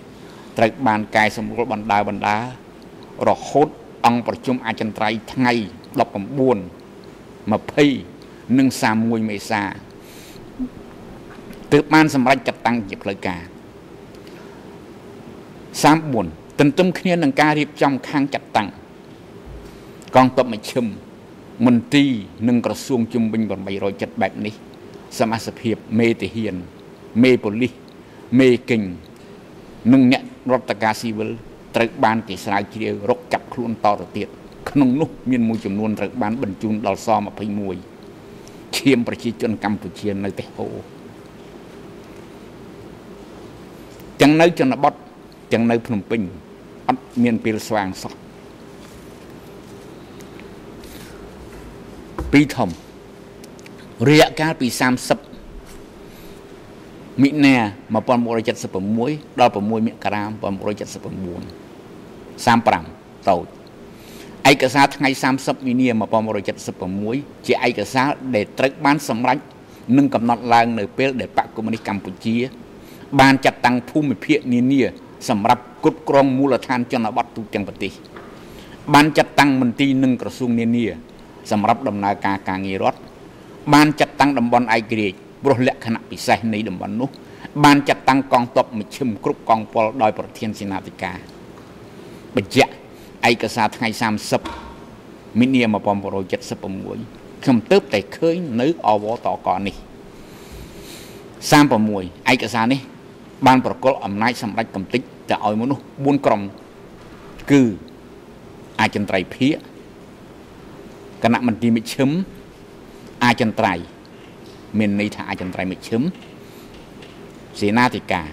ត្រូវបានកែសម្រួលបណ្ដាបណ្ដារហូតអង្គប្រជុំអចិន្ត្រៃយ៍ថ្ងៃ19 20និង31មេសាទើបបានសម្រេចចាត់តាំងជាផ្លូវការ34ទន្ទឹមគ្នានឹងការរៀបចំខាងចាត់តាំង កងទ័ពមជ្ឈិមមន្ទីរនិងក្រសួងជំនាញ807បែបនេះ សមាជិកភាពមេទាហាន មេប៉ូលីសមេគិញនិងអ្នករដ្ឋការស៊ីវិលត្រូវបានគេស្រាវជ្រាវរកចាប់ខ្លួនតទៅទៀតក្នុងនោះមានមួយចំនួនត្រូវបានបញ្ជូនដល់ស21ឈាមប្រជាជនកម្ពុជានៅទេហូទាំងនៅជនបទទាំងនៅភ្នំពេញអត់មានពេលស្វាងសោះ ពីរធំរយៈកាលពី30មិនិនា1976ដល់6មករា1979 35តូចឯកសារថ្ងៃ30មីនា1976ជាឯកសារដែលត្រូវបានសម្រេចនិងកំណត់ឡើងនៅពេលដែលបកកុម្មុយនីសកម្ពុជា បានចាត់តាំងភូមិភាគនានាសម្រាប់គ្រប់គ្រងមូលដ្ឋានជនបទទូទាំងប្រទេសបានចាត់តាំងមន្ទីរនិងក្រសួងនានា សម្រាប់ដំណើរការការងាររដ្ឋបានចាត់តាំងតំបន់ឯករាជ្យព្រោះលក្ខណៈពិសេសនៃតំបន់នោះ បានចាត់តាំងកងទ័ពមជ្ឈិមគ្រប់កងពលដោយប្រធានសេនាធិការបញ្ជាក់ឯកសារថ្ងៃ30មីនា1976ខ្ញុំទើបតែឃើញនៅអវតកនេះ36ឯកសារនេះ បានប្រកល់អំណាចសម្ដេចកំតិចទៅឲ្យមនុស្ស4ក្រុមគឺអាចិន្ត្រៃយ៍ភាក គណៈមន្ទីរមជ្ឈិមអាចិន្ត្រៃយ៍មានន័យថាអាចន្ត្រៃមជ្ឈិមសេនាធិការ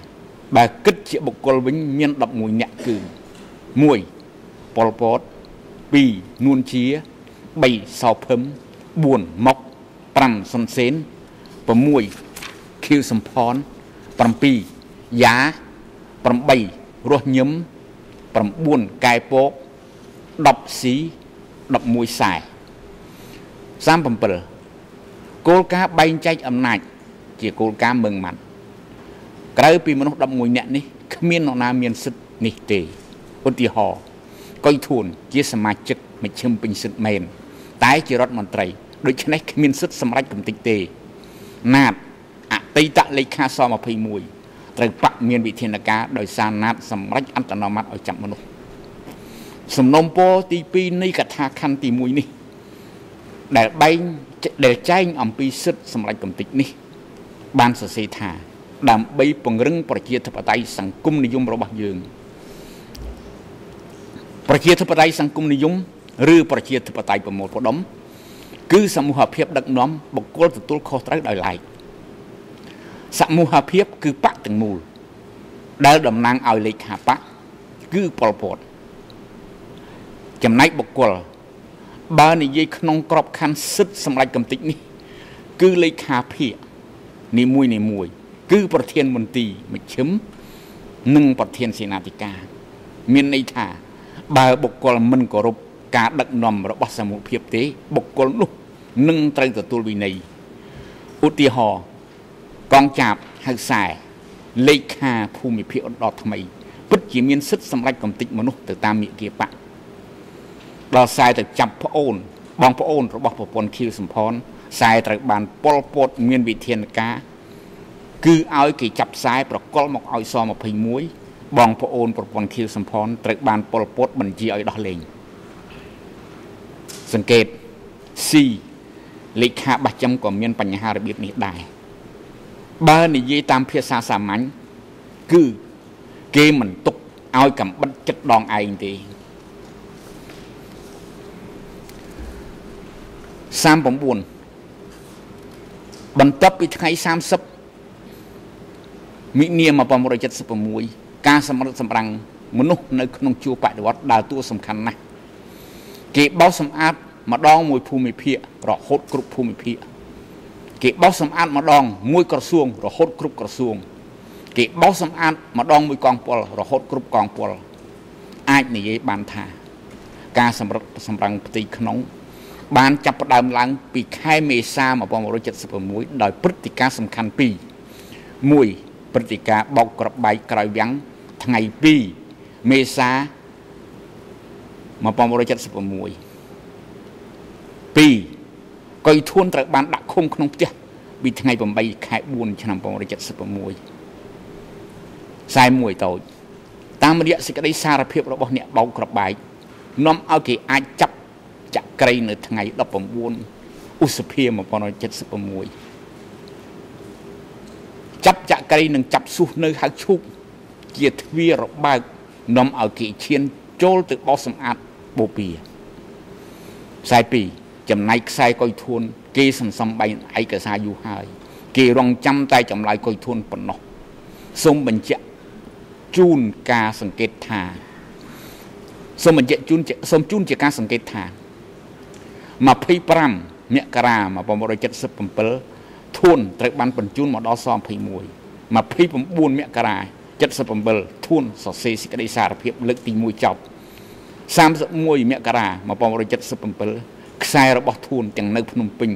បើគិតជាបុគ្គលវិញមាន11នាក់គឺ1ប៉ុលពត2នួនជា3សោភឹម4មុក5សុនសេន6ខៀវសំផន7យ៉ា8រស់ញឹម9កែពក10ស៊ី11ខ្សែ 37គោលការណ៍បែងចែកអំណាច ជាគោលការណ៍មឹងម៉ាត់ក្រៅពីមនុស្ស11នាក់នេះគ្មាននរណាមានសិទ្ធិនេះទេឧទាហរណ៍កុយធួនជាសមាជិកមជ្ឈិមពេញសិទ្ធិមែនតែជារដ្ឋមន្ត្រីដូច្នេះគ្មានសិទ្ធិសម្រេចកំតិចទេណាតអតីតលេខាស21ត្រូវបាក់មានវិធានការដោយសារណាតសម្រេចអន្តរម័តឲ្យចាប់មនុស្សសំណុំពរទី2នៃកថាខណ្ឌទី1នេះ ដែលបែងដែលចែងអំពីសិទ្ធិសម្រេចកំតិចនេះ បានសរសេរថា ដើម្បីពង្រឹងប្រជាធិបតេយ្យសង្គមនិយមរបស់យើង ប្រជាធិបតេយ្យសង្គមនិយមឬប្រជាធិបតេយ្យប្រមូលផ្ដុំគឺសមូហភាពដឹកនាំបុគ្គលទទួលខុសត្រូវដោយឡែកសមូហភាពគឺបកទាំងមូល ដែលតំណាងឲ្យលេខាបកគឺប៉ុលពតចំណែកបុគ្គល បើនិយាយក្នុងក្របខ័ណ្ឌសិទ្ធិសម្រាប់កំតិចនេះ គឺលេខាភិកនីមួយនីមួយ គឺប្រធានមន្ទីរមជ្ឈិមនិងប្រធានសេនាធិការ មានន័យថា បើបុគ្គលមិនគោរពការដឹកនាំរបស់សមូហភាពទេ បុគ្គលនោះនឹងត្រូវទទួលវិន័យឧទាហរណ៍កងចាបហៅខ្សែលេខាភូមិភាគអន្តរថ្មី ពិតជាមានសិទ្ធិសម្រេចកំតិចមនុស្សទៅតាមមេគាបៈ ដល់ខ្សែទៅចាប់ប្អូន បងប្អូន របស់ប្រពន្ធខៀវសំផនខ្សែត្រូវបានប៉ុលពតមានវិធានការគឺឲ្យគេចាប់ខ្សែប្រកល់មកឲ្យស21បងប្អូនប្រពន្ធខៀវសំផនត្រូវបានប៉ុលពតបញ្ជាឲ្យដោះលែងសង្កេត C លេខាបះចំក៏មានបញ្ហារបៀបនេះដែរបើនិយាយតាមភាសាសាមញ្ញគឺគេមិនទុកឲ្យកំបិតចិត្តដងឯងទេ 39បន្ទាប់ពីថ្ងៃ30មិនិនា1976ការសម្រិតសម្រាំងមនុស្សនៅក្នុងជួរបដិវត្តដើរតួសំខាន់ណាស់គេបោសសម្អាតម្ដងមួយភូមិភាគរហូតគ្រប់ភូមិភាគគេបោះសម្អាតម្ដងមួយក្រសួងរហូតគ្រប់ក្រសួង គេបោះសម្អាតម្ដងមួយកងពលរហូតគ្រប់កងពលអាចនិយាយបានថា ការសម្រិតសម្រឹងផ្ទៃក្នុង បានចាប់ផ្ដើមឡើងពីខែមេសា1976ដោយព្រឹត្តិការណ៍សំខាន់ពីរ1ព្រឹត្តិការណ៍បោកក្របបែកក្រោយវាំងថ្ងៃ2មេសា1976 2កុយធួនត្រូវបានដាក់ឃុំក្នុងផ្ទះពីថ្ងៃ8ខែ4ឆ្នាំ1976 41តូចតាមរយៈសេចក្តីសារភាពរបស់អ្នកបោកក្របបែកនាំឲ្យគេអាចចាប់ ចក្រីនៅថ្ងៃ19ឧសភា1976ចាប់ចក្រីនិងចាប់ស៊ូសនៅហៅឈូកជាទ្វាររបើកនាំឲ្យគេឈានចូលទៅបោសសម្អាតបូព៌ា42ចំណែកខ្សែកុយធួន គេសន្សំបែងឯកសារយូរហើយ គេរងចាំតែចម្លើយកុយធួនប៉ុណ្ណោះសូមបញ្ជាក់ជូនការសង្កេតថាសូមបញ្ជាក់ជូនសូមជូនជាការសង្កេតថា 25មករា1977ធួនត្រូវបានបញ្ជូនមកដល់ស21 29មករា77ធួនសរសេរសេចក្តីសារភាពលើកទី1ចប់31មករា1977ខ្សែរបស់ធួនទាំងនៅភ្នំពេញ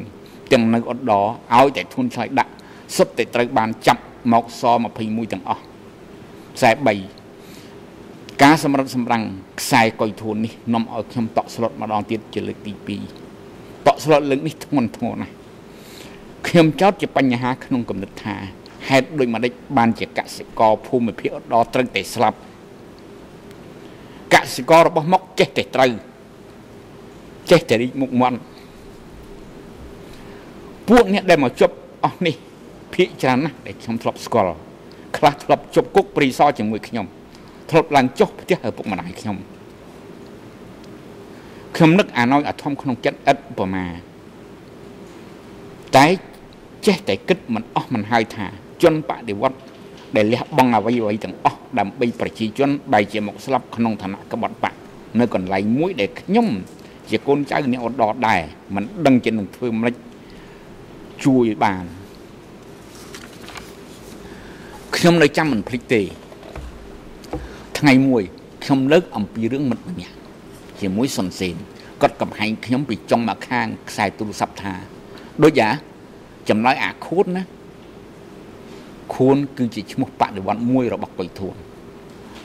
ទាំងនៅឧត្តរឲ្យតែធួនឆ្លៃដាក់សុទ្ធតែត្រូវបានចាប់មកស21ទាំងអស់ខ្សែ3ការសម្រិតសម្រាំងខ្សែកុយធួននេះនាំឲ្យខ្ញុំតក់ស្លុតម្ដងទៀតជាលើកទី2 តក់ស្លុតលើកនេះធ្ងន់ធ្ងរណាស់ខ្ញុំចោទជាបញ្ហាក្នុងគំនិតថាហេតុដូចម្ដេចបានជាកសិករភូមិភាគឧត្តរត្រូវតែស្លាប់កសិកររបស់មកចេះតែត្រូវចេះតែរីកមុខមាត់ពួកអ្នកដែលមកជប់អស់នេះភាកច្រើនណាស់ដែលខ្ញុំធ្លាប់ស្គាល់ខ្លះធ្លាប់ជប់គុកព្រីសជាមួយខ្ញុំធ្លាប់ឡើងចុះផ្ទះឪពុកម្ដាយខ្ញុំ ខ្ញុំនឹកអាណយអាធំក្នុងចិត្តឥតប្រមាតែចេះតែគិតមិនអស់មិនហើយថា ជនបដិវត្តដែលលះបង់អ្វីអ្វីទាំងអស់ដើម្បីប្រជាជនបែរជាមកស្លាប់ក្នុងឋានៈកបฏបកនៅកន្លែងមួយដែលខ្ញុំជាកូនចៅអ្នកឧត្តរដែរមិនដឹងជានឹងធ្វើមិនជួយបានខ្ញុំនៅចាំមិនភ្លេចទេ ថ្ងៃមួយខ្ញុំលើកអំពីរឿងមិត្តម្នាក់ ជាមួយសុនសេនគាត់កំហែងខ្ញុំពីចុងមកខាងខ្សែទូរស័ព្ទថាដូចយ៉ាចម្លើយអាខួនណាខួនគឺជាឈ្មោះបដិវត្តមួយរបស់កុយធួន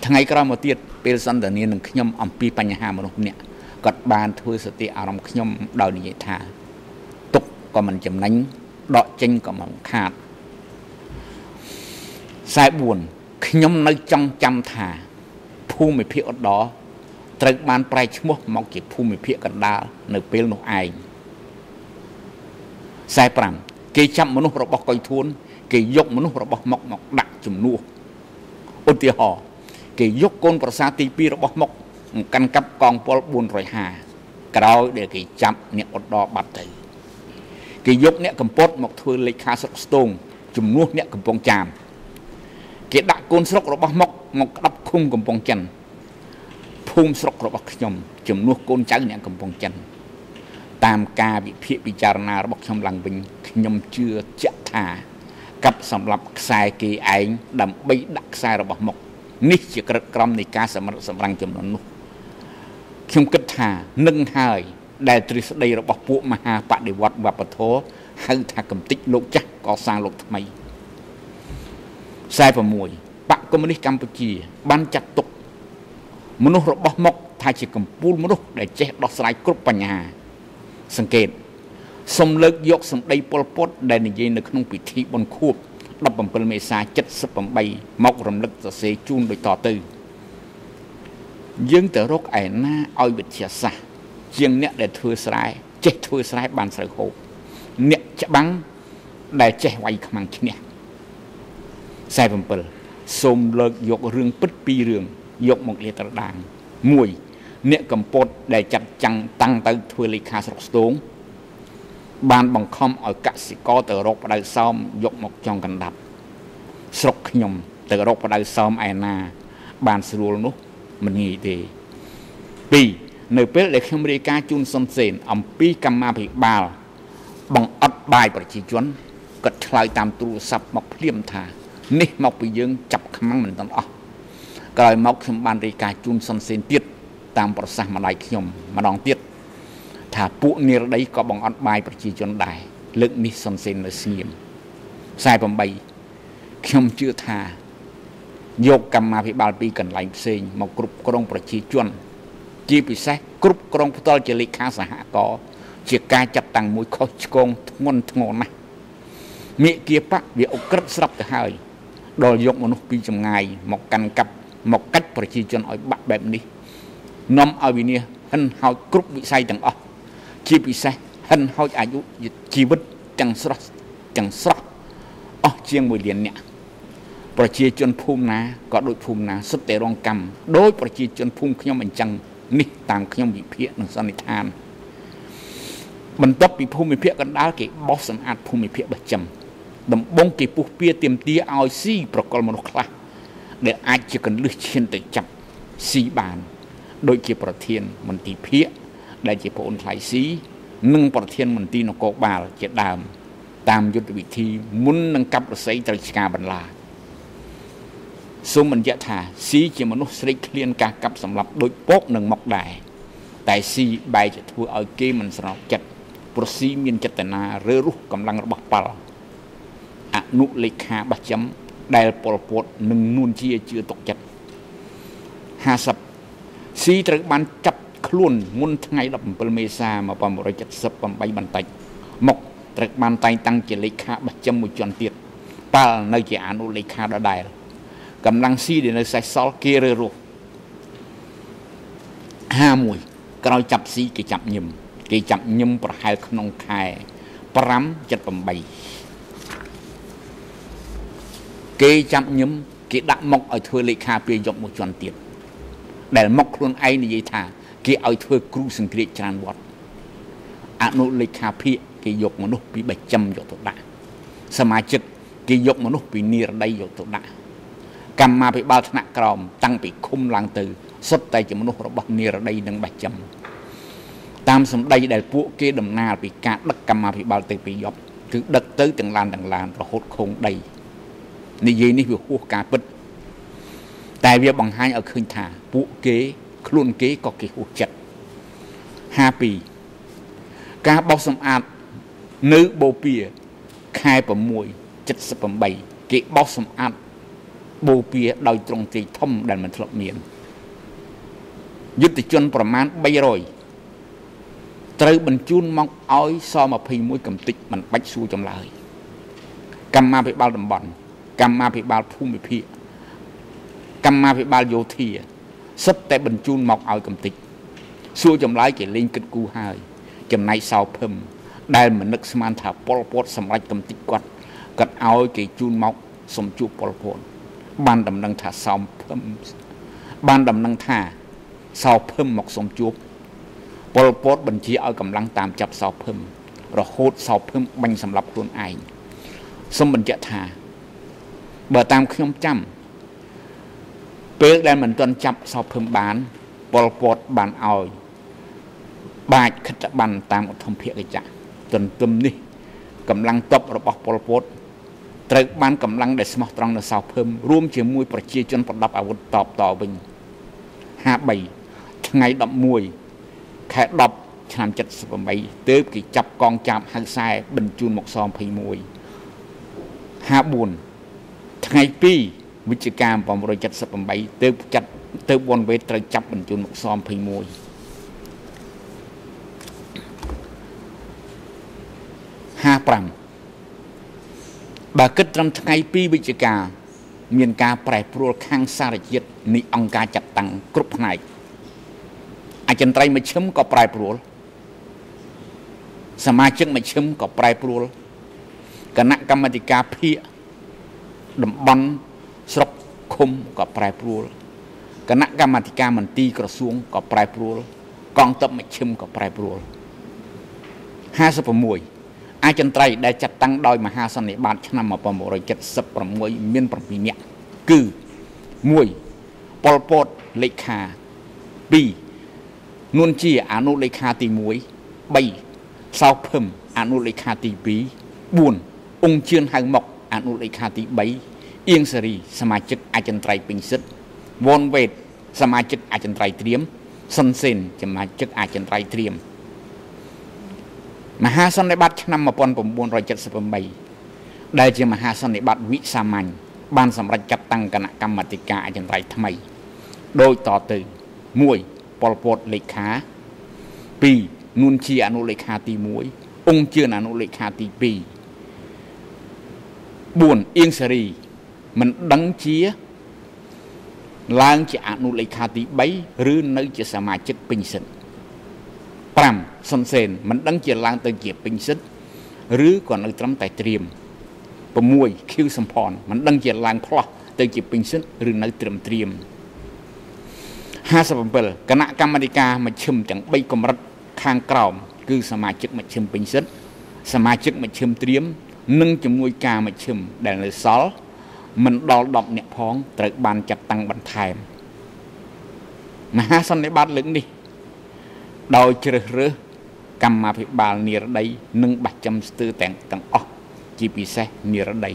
ថ្ងៃក្រោយមកទៀតពេលសន្ទនានឹងខ្ញុំអំពីបញ្ហាមនុស្សម្នាក់គាត់បានធ្វើសតិអារម្មណ៍ខ្ញុំដោយនិយាយថាទុកក៏មិនចំណេញដកចេញក៏មិនខាត44ខ្ញុំនៅចង់ចាំថាភូមិភាគឧត្តរ ត្រូវបានប្រែឈ្មោះមកជាភូមិភាគកណ្ដាលនៅពេលនោះឯង45គេចាប់មនុស្សរបស់កុយធួន គេយកមនុស្សរបស់មុកមកដាក់ជំនួសឧទាហរណ៍គេយកកូនប្រសាទី2របស់មុកកាន់កាប់កងពល450ក្រោយដែលគេចាប់អ្នកឧត្តរបាត់ទៅគេយកអ្នកកម្ពតមកធ្វើលេខាស្រុកស្ទងជំនួសអ្នកកំពង់ចាមគេដាក់កូនស្រុករបស់មុកមកក្តាប់ឃុំកំពង់ចិន ភូមិស្រុករបស់ខ្ញុំជំនួសកូនចៅអ្នកកំពង់ចិនតាមការវិភាគពិចារណារបស់ខ្ញុំឡើងវិញខ្ញុំជឿជាក់ថាកាប់សម្រាប់ខ្សែគេឯងដើម្បីដាក់ខ្សែរបស់មុខនេះជាក្រិតក្រមនៃការសម្រិតសម្រាំងចំនួននោះខ្ញុំគិតថានឹងហើយដែលទ្រឹស្ដីរបស់ពួកមហាបដិវត្តវប្បធម៌ហៅថាកំតិចលោកចាស់កសាងលោកថ្មី46បកកុម្មុយនីសកម្ពុជា បានចាត់ទុក មនុស្សរបស់មុខថាជាកម្ពូលមនុស្សដែលចេះដោះស្រាយគ្រប់បញ្ហា សង្កេតសូមលើកយកសម្ដីប៉ុលពត ដែលនិយាយនៅក្នុងពិធីបុណ្យខួប17មេសា78មករំលឹកសរសេរជូនដូចតទៅ យើងទៅរកឯណាឲ្យវិទ្យាសាស្ត្រជាងអ្នកដែលធ្វើស្រែចេះធ្វើស្រែបានស្រូវហូបអ្នកច្បាំងដែលចេះវាយខ្មាំងឈ្នះ47សូមលើកយករឿងពិតពីររឿង យកមកលាតត្រដាង1អ្នកកម្ពុជាដែលចាត់ចាំងតាំងទៅធ្វើលេខាស្រុកស្ទងបានបង្ខំឲ្យកសិករទៅរកផ្ដៅសោមយកមកចង់កណ្ដាប់ស្រុកខ្ញុំទៅរកផ្ដៅសោមឯណា បានស្រួលនោះមិនងាយទេ2នៅពេលដែលខ្ញុំរាយការណ៍ជូនសុនសេនអំពីកម្មាភិបាលបង្អត់បាយប្រជាជនគាត់ឆ្លើយតាមទូរស័ព្ទមកភ្លាមថា នេះមកពីយើងចាប់ខ្មាំងមិនទាំងអស់ ក្រោយមកខ្ញុំបានរាយការណ៍ជូនសុនសេនទៀតតាមប្រសាសន៍ម្ដាយខ្ញុំម្ដងទៀតថាពួកនិរដីក៏បង្អត់បាយប្រជាជនដែរលើកនេះសុនសេននៅស្ងៀម48ខ្ញុំជឿថាយកកម្មាភិបាលពីកន្លែងផ្សេងមកគ្រប់គ្រងប្រជាជន ជាពិសេសគ្រប់គ្រងផ្ទាល់ជាលេខាសហករណ៍ជាការចាត់តាំងមួយខុសឆ្គងធ្ងន់ធ្ងរណាស់មេគាបៈវាអុក្រិតស្រាប់ទៅហើយដល់យកមនុស្សពីចម្ងាយមកកាន់កាប់ មកកាច់ប្រជាជនឲ្យបាក់បែបនេះនាំឲ្យវិនិច្ឆ័យហិនហោចគ្រប់វិស័យទាំងអស់ជាពិសេសហិនហោចអាយុជីវិតទាំងស្រស់ទាំងស្រស់អស់ជាង1លាននាក់ប្រជាជនភូមិណាក៏ដូចភូមិណាសុទ្ធតែរងកម្មដោយប្រជាជនភូមិខ្ញុំអញ្ចឹងនេះតាមខ្ញុំវិភាគនិងសន្និដ្ឋានបន្ទាប់ពីភូមិភាគកណ្ដាលគេបោះសម្អាតភូមិភាគបស្ចិមដំបងគេពុះពៀទៀមទាឲ្យស៊ីប្រកុលមនុស្សខ្លះ ដែលអាចជាកន្លឹះឈានទៅចាប់ស៊ីបាន ដូចជាប្រធានមន្ទីរភាគដែលជាប្អូនថ្លៃស៊ីនិងប្រធានមន្ទីរនគរបាលជាដើម តាមយុទ្ធវិធីមុននឹងកាប់រស័យត្រូវឆ្កាបន្លាសូមបញ្ជាក់ថាស៊ីជាមនុស្សស្រេកឃ្លានការកាប់សម្លាប់ដូចពកនឹងមកដែរតែស៊ីបែរជាធ្វើឲ្យគេមិនស្រោបចិត្តប្រស៊ីមានចេតនារើរុះកម្លាំងរបស់ប៉ាល់អនុលេខាបះចំ ដែលពលពតនឹងនួនជាជឿទុកចិត្ត50ស៊ីត្រូវបានចាប់ខ្លួនមុនថ្ងៃ17មេសា1978បន្តិចមកត្រូវបានតែងតាំងជាលេខាបះចំមួយជាន់ទៀតប៉ាល់នៅជាអនុលេខាដដែលកម្លាំងស៊ីដែលនៅសេសសល់គេរើរុះ51ក្រោយចាប់ស៊ីគេចាប់ញឹមគេចាប់ញឹមប្រហែលក្នុងខែ578 គេចាប់ញឹមគេដាក់មុខឲ្យធ្វើលេខាពេលយកមួយជាន់ទៀតដែលមុខខ្លួនឯងនិយាយថា គេឲ្យធ្វើគ្រូសង្គ្រាចច្រើនវត្តអនុលេខាភិកគេយកមនុស្សពីបច្ចឹមយកទៅដាក់សមាជិកគេយកមនុស្សពីនិរដីយកទៅដាក់កម្មាភិបាលថ្នាក់ក្រោមតាំងពីឃុំឡើងទៅសុទ្ធតែជាមនុស្សរបស់និរដីនិងបច្ចឹមតាមសម្ដីដែលពួកគេដំណើរពីការដឹកកម្មាភិបាលទៅពីយប់គឺដឹកទៅទាំងឡានទាំងឡានរហូតខងដី និយាយនេះវាហួសការពិតតែវាបង្ហាញឲ្យឃើញថាពួកគេខ្លួនគេក៏គេហួសចិត្ត52ការបោសសម្អាតនៅបូព៌ាខែ6 78គេបោសសម្អាតបូព៌ាដោយត្រង់ត្រីធំដែលមិនធ្លាប់មានយុទ្ធជនប្រមាណ300ត្រូវបញ្ជូនមកឲ្យស21កំតិចមិនបាច់សួរចម្លើយកម្មាភិបាលតំបន់ កម្មាភិបាលភូមិភាគកម្មាភិបាលយោធាសិតតែបញ្ជូនមកឲ្យកំតិចសួរចម្លើយគេលេងគិតគូរហើយ ចំណែកសោភឹមដែលមិននឹកស្មានថាប៉ុលពតសម្រេចកំតិចគាត់គាត់ឲ្យគេជូនមកសំជួបប៉ុលពតបានដំណឹងថាសោភឹមបានដំណឹងថាសោភឹមមកសំជួបពលពតបញ្ជាឲ្យកម្លាំងតាមចាប់សោភឹមរហូតសោភឹមបាញ់សម្លាប់ខ្លួនឯងសូមបញ្ជាក់ថា បើតាមខ្ញុំចាំពេលដែលមិនទាន់ចាប់សោភឹមបានពលពតបានឲ្យបាចខិតបានតាមឧទ្ធម្ភាគកិច្ចទន្ទឹមនេះកម្លាំងតបរបស់ពលពតត្រូវបានកម្លាំងដែលស្មោះត្រង់នៅសោភឹមរួមជាមួយប្រជាជនប្រដាប់អាវុធតបតវិញ53ថ្ងៃ11ខែ10ឆ្នាំ78ទើបគេចាប់កងចាប់ហៅខ្សែបញ្ជូនមកស21 54 ថ្ងៃ2វិច្ឆិកា1978ទើបចាត់ទើបវ៉ុនវេតត្រូវចាប់បញ្ជូនមកស21 55បើគិតត្រឹមថ្ងៃ2វិច្ឆិកាមានការប្រែប្រួលខាងសារជាតិនៃអង្គការចាត់តាំងគ្រប់ផ្នែកអចិន្ត្រៃយ៍មជ្ឈិមក៏ប្រែប្រួលសមាជិកមជ្ឈិមក៏ប្រែប្រួលគណៈកម្មាធិការភាគ តំបន់ស្រុកឃុំក៏ប្រែប្រួលគណៈកម្មាធិការមន្ទីរក្រសួងក៏ប្រែប្រួល កងទ័ពមជ្ឈិមក៏ប្រែប្រួល56អចិន្ត្រៃយ៍ដែលចាត់តាំងដោយមហាសន្និបាតឆ្នាំ1976មាន7នាក់គឺ1ប៉ុលពតលេខា2នួនជាអនុលេខាទី1 3សោភឹមអនុលេខាទី2 4អង្គជឿនហៅមក អនុលេខាទី3អៀងសេរីសមាជិកអចិន្ត្រៃយ៍ពេញសិទ្ធវ៉ុនវេតសមាជិកអចិន្ត្រៃយ៍ត្រៀមសុនសេនសមាជិកអចិន្ត្រៃយ៍ត្រៀមមហាសន្និបាតឆ្នាំ1978ដែលជាមហាសន្និបាតវិសាមញ្ញបានសម្រេចចាត់តាំងគណៈកម្មាធិការអចិន្ត្រៃយ៍ថ្មីដោយតទៅ1ប៉ុលពតលេខា2នួនជាអនុលេខាទី1អង្គជឿនអនុលេខាទី2 4អៀងសេរីមិនដឹងជាឡើងជាអនុលេខាទី3ឬនៅជាសមាជិកពេញសិទ្ធិ5សុនសេនមិនដឹងជាឡើងទៅជាពេញសិទ្ធិឬក៏នៅត្រឹមតែត្រៀម6ខៀវសំផនមិនដឹងជាឡើងផ្លោះទៅជាពេញសិទ្ធិឬនៅត្រឹមត្រៀម57គណៈកម្មាធិការមជ្ឈិមទាំង3កម្រិតខាងក្រោមគឺសមាជិកមជ្ឈិមពេញសិទ្ធិសមាជិកមជ្ឈិមត្រៀម និងជំនួយការមជ្ឈិមដែលនៅសល់មិនដល់10នាក់ផងត្រូវបានចាត់តាំងបន្ថែមមហាសន្និបាតលើកនេះ ដោយជ្រើសរើសកម្មាភិបាលនិរដី និងបាច់ចំស្ទើទាំងទាំងអស់ជាពិសេសនិរដី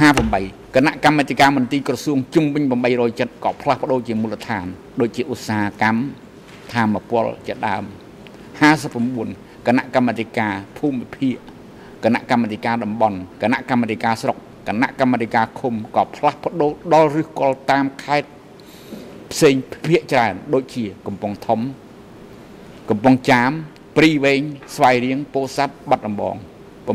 58គណៈកម្មាធិការមន្ទីរក្រសួងជំវិញ807ក៏ផ្លាស់ប្ដូរជាមូលដ្ឋាន ដូចជាឧស្សាហកម្មធម្មពលជាដើម59 គណៈកម្មាធិការភូមិភាគគណៈកម្មាធិការតំបន់គណៈកម្មាធិការស្រុកគណៈកម្មាធិការឃុំក៏ផ្លាស់ប្ដូរដល់ឫសគល់តាមខេត្តផ្សេងភាគច្រើនដូចជាកំពង់ធំកំពង់ចាមព្រីវែងស្វាយរៀងពោធិ៍សាត់បាត់ដំបង6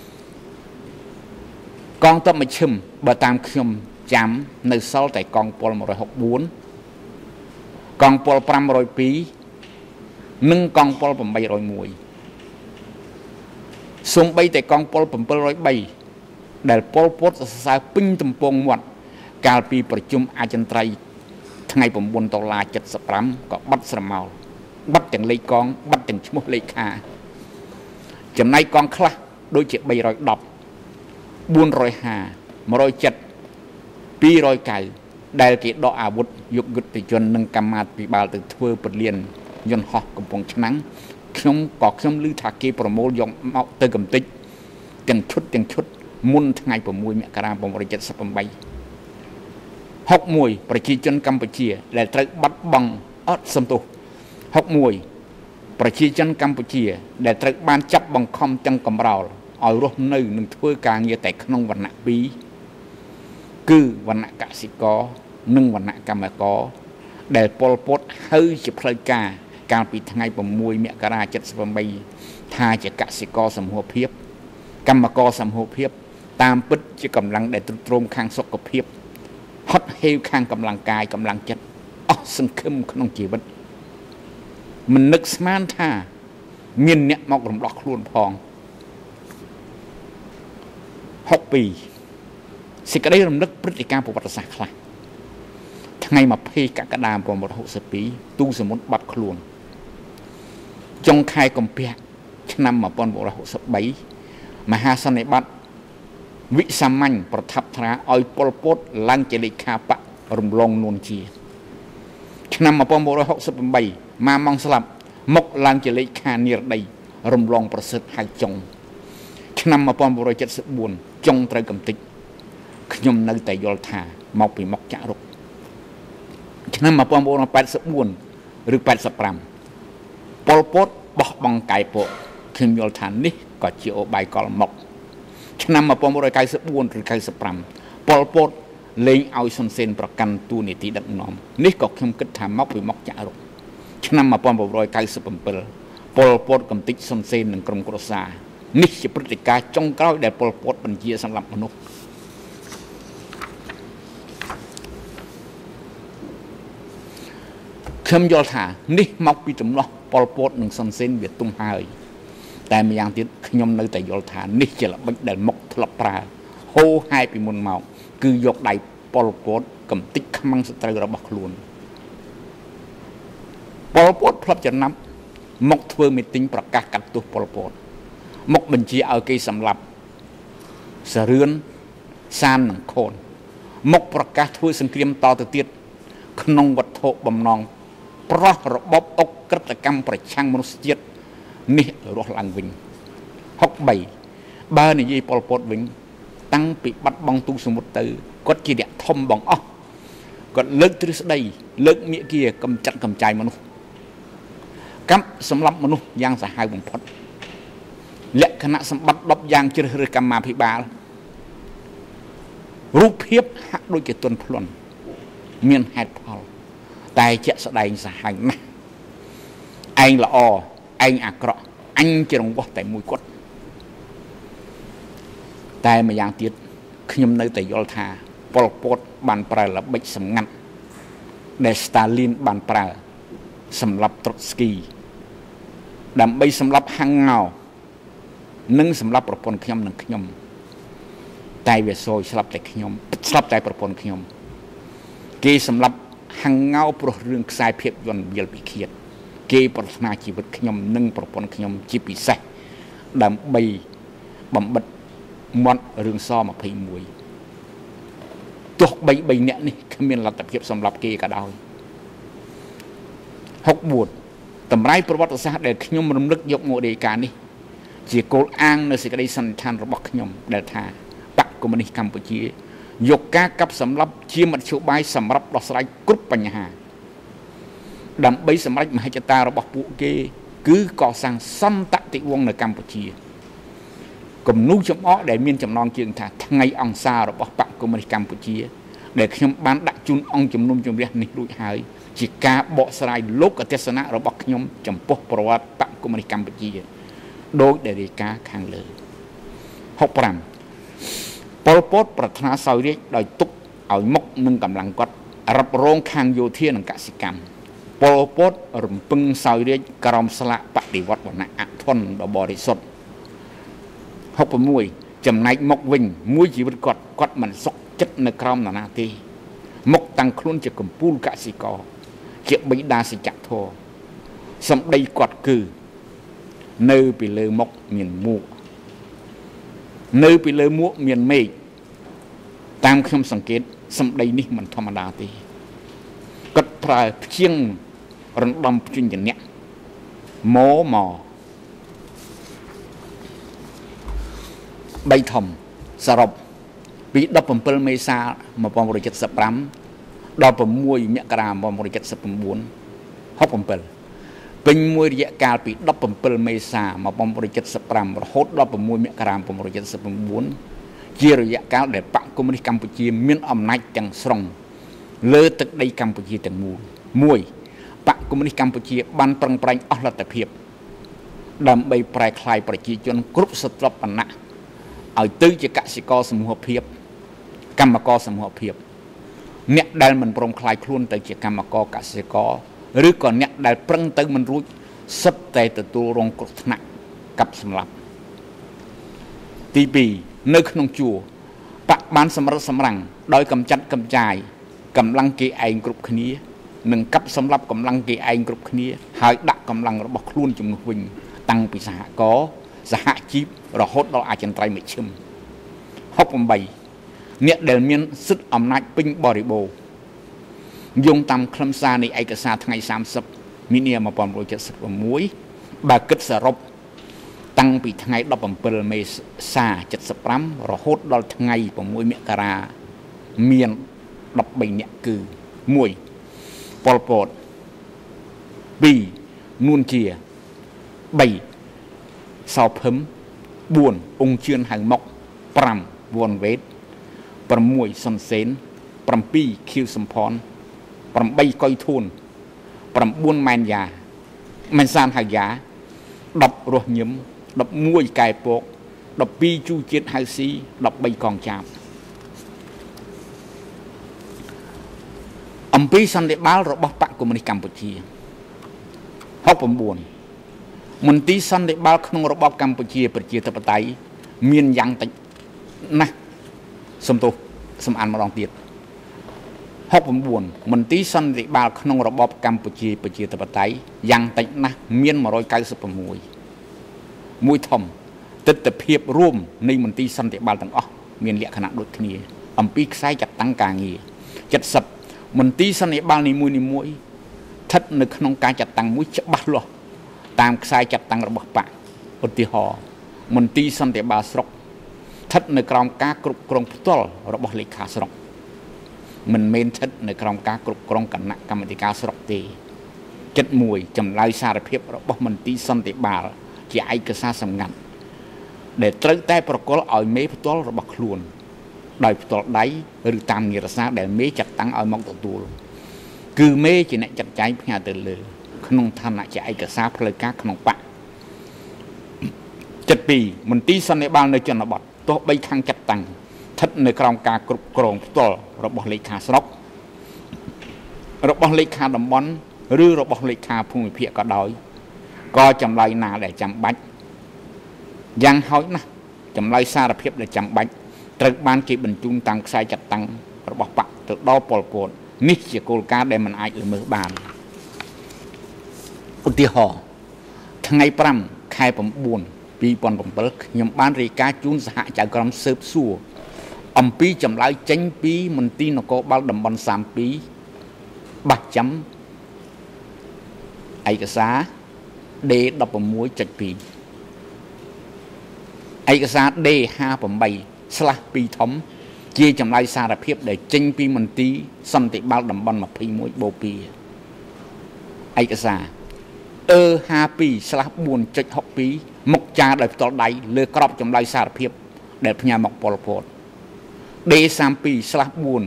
60កងទ័ពមជ្ឈិមបើតាមខ្ញុំចាំនៅសល់តែកងពល164កងពល502 និងកងពល801សំបីតែកងពល703ដែលពលពតសរសើរពេញទំពងមាត់កាលពីប្រជុំអចិន្ត្រៃយ៍ថ្ងៃ9ដុល្លារ75ក៏បាត់ស្រមោលបាត់ទាំងលេខកងបាត់ទាំងឈ្មោះលេខាចំណែកកងខ្លះដូចជា310 450 170 209ដែលគេដកអាវុធយកយុទ្ធជននិងកម្មាភិបាលទៅធ្វើពលាន យន្តហោះកំពង់ឆ្នាំងខ្ញុំក៏ខ្ញុំឮថាគេប្រមូលយកមកទៅកំតិចទាំងឈុតទាំងឈុតមុនថ្ងៃ6មករា1978 61ប្រជាជនកម្ពុជា ដែលត្រូវបាត់បង់អត់សំទោស61ប្រជាជនកម្ពុជា ដែលត្រូវបានចាប់បង្ខំទាំងកំរោលឲ្យរស់នៅនិងធ្វើការងារតែក្នុងវណ្ណៈ2គឺវណ្ណៈកសិករនិងវណ្ណៈកម្មករដែលពលពតហៅជាផ្លូវការ កាលពីថ្ងៃ6មករា78ថាជាកសិករសមូហភាព កម្មករសមូហភាព តាមពិតជាកម្លាំងដែលទ្រុឌទ្រោមខាងសុខភាពហត់ហេវខាងកម្លាំងកាយកម្លាំងចិត្តអស់សង្ឃឹមក្នុងជីវិតមិននឹកស្មានថា មានអ្នកមករំដោះខ្លួនផង62សេចក្តីរំលឹកព្រឹត្តិការណ៍ប្រវត្តិសាស្ត្រខ្លះថ្ងៃ20កក្កដា1962ទូសមុទ្របាត់ខ្លួន ចុងខែកុម្ភៈឆ្នាំ1963មហាសន្និបាតវិសាមញ្ញប្រថាប់ត្រាឲ្យប៉ុលពតឡើងជាលេខាបករំលងនួនជា ឆ្នាំ1968ម៉ាម៉ងស្លាប់មកឡើងជាលេខានិរដីរំលងប្រសិទ្ធហៅចុងឆ្នាំ1974ចុងត្រូវកំតិចខ្ញុំនៅតែយល់ថាមកពីមកចាក់រុកឆ្នាំ1984ឬ85 ប៉ុលពតបោះបង់កាយពកខ្ញុំយល់ថានេះក៏ជាអូបាយកលមកឆ្នាំ1994ឬ95ប៉ុលពតលេងឲ្យសុនសេនប្រកាន់ទូនីតិដឹកនាំនេះក៏ខ្ញុំគិតថាមកពីមកចាក់រុកឆ្នាំ1997ប៉ុលពតកំតិចសុនសេននិងក្រុមគ្រួសារនេះជាព្រឹត្តិការណ៍ចុងក្រោយដែលប៉ុលពតបញ្ជាសម្រាប់មនុស្សខ្ញុំយល់ថានេះមកពីទំនាស់ ប៉ុលពតនិងសុនសេនវាទុំហើយតែម្យ៉ាងទៀតខ្ញុំនៅតែយល់ថានេះជាល្បិចដែលមុខធ្លាប់ប្រើហូហែពីមុនមកគឺយកដៃប៉ុលពតកំតិចខ្មាំងសត្រូវរបស់ខ្លួនប៉ុលពតផ្លាប់ចំណាប់មកធ្វើមីទីងប្រកាសកាត់ទោសប៉ុលពតមកបញ្ជាឲ្យគេសម្លាប់សរឿនសាននិងខូនមកប្រកាសធ្វើសង្គ្រាមតទៅទៀតក្នុងវត្ថុបំណង ប្រោះរបបអុកក្រិតកម្មប្រឆាំងមនុស្សជាតិនេះរស់ឡើងវិញ63បើនិយាយប៉ុលពតវិញ តាំងពីបាត់បង់ទូសមុទ្រទៅគាត់ជាអ្នកធំបងអស់គាត់លើកទ្រឹស្ដី លើកមាគាកំចាត់កំចាយមនុស្សកម្មសម្រាប់មនុស្សយ៉ាងសាហាវបំផុតលក្ខណៈសម្បត្តិ10យ៉ាងជ្រើសរើសកម្មាភិបាលរូបភាពហាក់ដូចជាទន់ភ្លន់មានហេតុផល តែជាក់ស្ដែងសាហាវណាស់ឯងល្អឯងអាក្រក់អញជារង្វាស់តែមួយគាត់តែម្យ៉ាងទៀតខ្ញុំនៅតែយល់ថាប៉ុលពតបានប្រើល្បិចសម្ងាត់ដែលស្តាលីនបានប្រើសម្រាប់ត្រុតស្គី ដើម្បីសម្រាប់ហាំងងោនិងសម្រាប់ប្រពន្ធខ្ញុំនិងខ្ញុំ តែវាសោយស្លាប់តែខ្ញុំស្លាប់តែប្រពន្ធខ្ញុំ គេសម្រាប់ ហាំងងោព្រោះរឿងខ្សែភាពយន្តវិលពិឃាតគេប្រាថ្នាជីវិតខ្ញុំនិងប្រពន្ធខ្ញុំជាពិសេសដើម្បីបំបិតមាត់រឿងស21ទោះបី3នាក់នេះគ្មានលទ្ធភាពសម្រាប់គេក៏ដោយ64តម្រៃប្រវត្តិសាស្ត្រដែលខ្ញុំរំលឹកយកមករាយការណ៍នេះ ជាគោលអាង នៅសេចក្តីសន្និដ្ឋានរបស់ខ្ញុំដែលថាបកកុម្មុយនីសកម្ពុជា យកការកាប់សម្លាប់ជាមធ្យោបាយសម្រាប់ដោះស្រាយគ្រប់បញ្ហា ដើម្បីសម្រេចមហិច្ឆតារបស់ពួកគេ គឺកសាងសន្តតិវង្សនៅកម្ពុជាគំនូចំអកដែលមានចំណងជើងថាថ្ងៃអង្គសាររបស់បកកុម្មុយនីសកម្ពុជា ដែលខ្ញុំបានដាក់ជូនអង្គជំនុំជម្រះនេះរួចហើយ ជាការបកស្រាយលោកទេសនៈរបស់ខ្ញុំចំពោះប្រវត្តិបកកុម្មុយនីសកម្ពុជាដោយដែលរាយការណ៍ខាងលើ65 ប៉ុលពតប្រាថ្នាសោយរាជដោយទុកឲ្យមុខនឹងកម្លាំងគាត់រឹបរងខាងយោធានិងកសិកម្មប៉ុលពតរំពឹងសោយរាជក្រមស្លាកបដិវត្តវណ្ណៈអធនដ៏បរិសុទ្ធ66ចំណែកមុខវិញ មួយជីវិតគាត់គាត់មិនសុខចិត្តនៅក្រោមនរណាទេមុខតាំងខ្លួនជាកម្ពូលកសិករជាបិតាសច្ចធម៌សម្ដីគាត់គឺ នៅពីលើមុខមានមួក នៅពីលើមួកមានមេឃតាមខ្ញុំសង្កេតសម្ដីនេះមិនធម្មតាទេគាត់ប្រើព្យាងរំដំព្យញ្ញៈម៉ម៉3ធំសរុបពី17មេសា1975ដល់6មករា1979 67 ពេញមួយរយៈកាលពី17មេសា1975រហូតដល់6មករា1979ជារយៈកាលដែលបកគមនេះកម្ពុជា មានអំណាចទាំងស្រុងលើទឹកដីកម្ពុជាទាំងមូលមួយបកគមនេះកម្ពុជា បានប្រឹងប្រែងអស់លទ្ធភាព ដើម្បីប្រែក្លាយប្រជាជន គ្រប់ស្រទាប់វណ្ណៈឲ្យទៅជាកសិករសមូហភាពកម្មករសមូហភាព អ្នកដែលមិនព្រមខ្លាយខ្លួនទៅជាកម្មករកសិករ ឬក៏អ្នកដែលប្រឹងទៅមិនរួចសិតតែទទួលរងគ្រោះថ្នាក់កាប់សម្លាប់ទី2នៅក្នុងជួរបកបានសម្រិតសម្រាំងដោយកំចាត់កំចាយកម្លាំងគេឯងគ្រប់គ្នានិងកាប់សម្លាប់កម្លាំងគេឯងគ្រប់គ្នា ហើយដាក់កម្លាំងរបស់ខ្លួនជំនួសវិញ តាំងពីសហគរសហជីពរហូតដល់អចិន្ត្រៃយ៍មជ្ឈិម68អ្នកដែលមានសិទ្ធិអំណាចពេញបរិបូរណ៍ យោងតាមខ្លឹមសារនៃឯកសារថ្ងៃ30មីនា1976បើគិតសរុបតាំងពីថ្ងៃ17មេសា75រហូតដល់ថ្ងៃ6មករាមាន13នាក់គឺ1ប៉ុលពត2នួនជា3សោភឹម4អង្គជឿនហៅមុក5វ៉ុនវេត6សុនសេន7ខៀវសំផន 8កុយធួន9ម៉ែនយ៉ាម៉ែនសានហៅយ៉ា10រស់ញឹម11កែពក12ជូជាតិហៅស៊ី13កងចាបអំពីសន្និបាតរបស់បកកុម្មុយនីសកម្ពុជា69មន្ទីរសន្និបាតក្នុងរបបកម្ពុជា ប្រជាធិបតេយ្យមានយ៉ាងតិចណាស់សំទោសសំអានម្ដងទៀត69 មន្ទីរសន្និបាតក្នុងរបបកម្ពុជាប្រជាធិបតេយ្យយ៉ាងតិចណាស់មាន196មួយធំទស្សនភាពរួមនៃមន្ទីរសន្តិបាលទាំងអស់មានលក្ខណៈដូចគ្នា អំពីខ្សែចាត់តាំងការងារ70មន្ទីរសន្និបាលនីមួយនីមួយស្ថិតនៅក្នុងការចាត់តាំងមួយច្បាស់លាស់តាមខ្សែចាត់តាំងរបស់បកឧទាហរណ៍មន្ទីរសន្តិបាលស្រុកស្ថិតនៅក្រោមការគ្រប់គ្រងផ្ទាល់របស់លេខាស្រុក មិនមែនស្ថិតនៅក្រោមការគ្រប់គ្រងគណៈកម្មាធិការស្រុកទេចិត្តមួយចម្លើយសារភាពរបស់មន្ទីរសន្តិបាល ជាឯកសារសម្ងាត់ដែលត្រូវតែប្រកល់ឲ្យមេផ្ទាល់របស់ខ្លួន ដោយផ្ទាល់ដៃឬតាមងារសារដែលមេចាត់តាំងឲ្យមកទទួលគឺមេជាអ្នកចាត់ចែងផ្ញើទៅលើ ក្នុងឋានៈជាឯកសារផ្លូវការក្នុងបក72មន្ទីរសន្និបាតនៅជនបទទោះបីខាងចាត់តាំងស្ថិតនៅក្រោមការគ្រប់គ្រងផ្ទាល់ របស់លេខាស្រុករបស់លេខាតំបន់ឬរបស់លេខាភូមិភាគក៏ដោយក៏ចម្លើយណាដែលចាំបាច់យ៉ាងហោចណាស់ចម្លើយសារភាពដែលចាំបាច់ត្រូវបានគេបញ្ជូនតាមខ្សែចាត់តាំងរបស់បកទៅដល់ប៉ុលពតនេះជាគោលការណ៍ដែលមិនអាចល្មើសបានឧទាហរណ៍ថ្ងៃ5ខែ9 2007ខ្ញុំបានរាយការណ៍ជូនសហចៅក្រមស៊ើបសួរ អំពីចម្លើយចេញពីមន្ទីរនគរបាលតំបន់32បាច់ចាំឯកសារ D16.2 ឯកសារ D58/2 ធំ ជាចម្លើយសារភាព ដែលចេញពីមន្ទីរសន្តិបាលតំបន់21បូព៌ាឯកសារអឺ52/4.62មុខចារដោយផ្ទាល់ដៃលើក្របចម្លើយសារភាព ដែលផ្ញើមកប៉ុលពត D32/4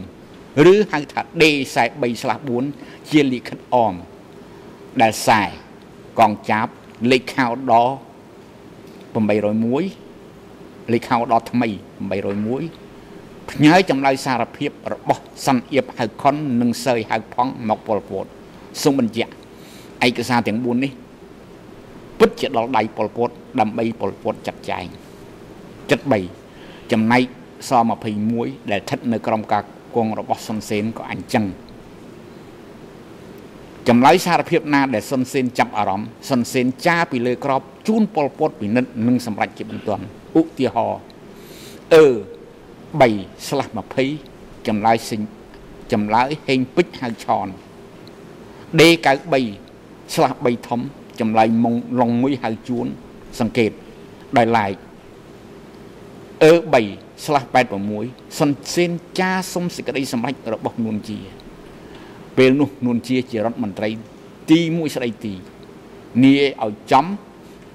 ឬហៅថា D43/4 ជាលិខិតអមដែលខ្សែកងចាប់លេខខោដ801លេខខោដថ្មី801ផ្ញើចម្លើយសារភាពរបស់សាន់អៀបហៅខុននិងសើយហៅផង់មកពលពតសូមបញ្ជាក់ឯកសារទាំង4នេះពិតជាដល់ដៃពលពតដើម្បីពលពតចាត់ចែង73ចំណែក ស21ដែលស្ថិតនៅក្រោមការគង់របស់សុនសេនក៏អញ្ចឹងចម្លើយសារភាពណាដែលសុនសេនចាប់អារម្មណ៍សុនសេនចាពីលើក្របជូនប៉ុលពតពិនិត្យនិងសម្រេចជាបន្ទាន់ឧទាហរណ៍អឺ3/20ចម្លើយសិញចម្លើយហេងពេជ្រហៅឆន D93/3 ធំចម្លើយមុងឡុងមួយហៅជួនសង្កេតដោយឡែកអឺ3/86 សុនសេនចាសុំសេចក្តីសម្រេចរបស់នួនជា ពេលនោះនួនជាជារដ្ឋមន្ត្រី ទី1ស្ដីទីនាយឲ្យចំ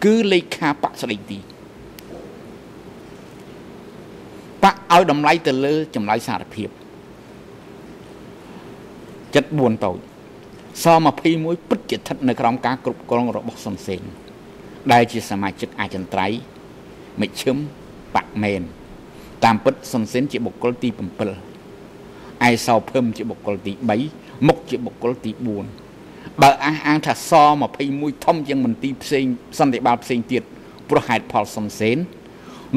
គឺលេខាបកស្ដីទីបកឲ្យតម្លៃទៅលើចម្លើយសារភាព74តូចស21ពិតជាស្ថិតនៅក្រោមការគ្រប់គ្រងរបស់សុនសេនដែលជាសមាជិកអចិន្ត្រៃយ៍មជ្ឈិមបកមែន តាមពិតសុនសេនជាបុគ្គលទី7ឯសោភឹមជាបុគ្គលទី3មុខជាបុគ្គលទី4បើអះអាងថាស21ធំជាងមន្ទីរផ្សេងសន្តិបាលផ្សេងទៀតព្រោះហេតុផលសំសេន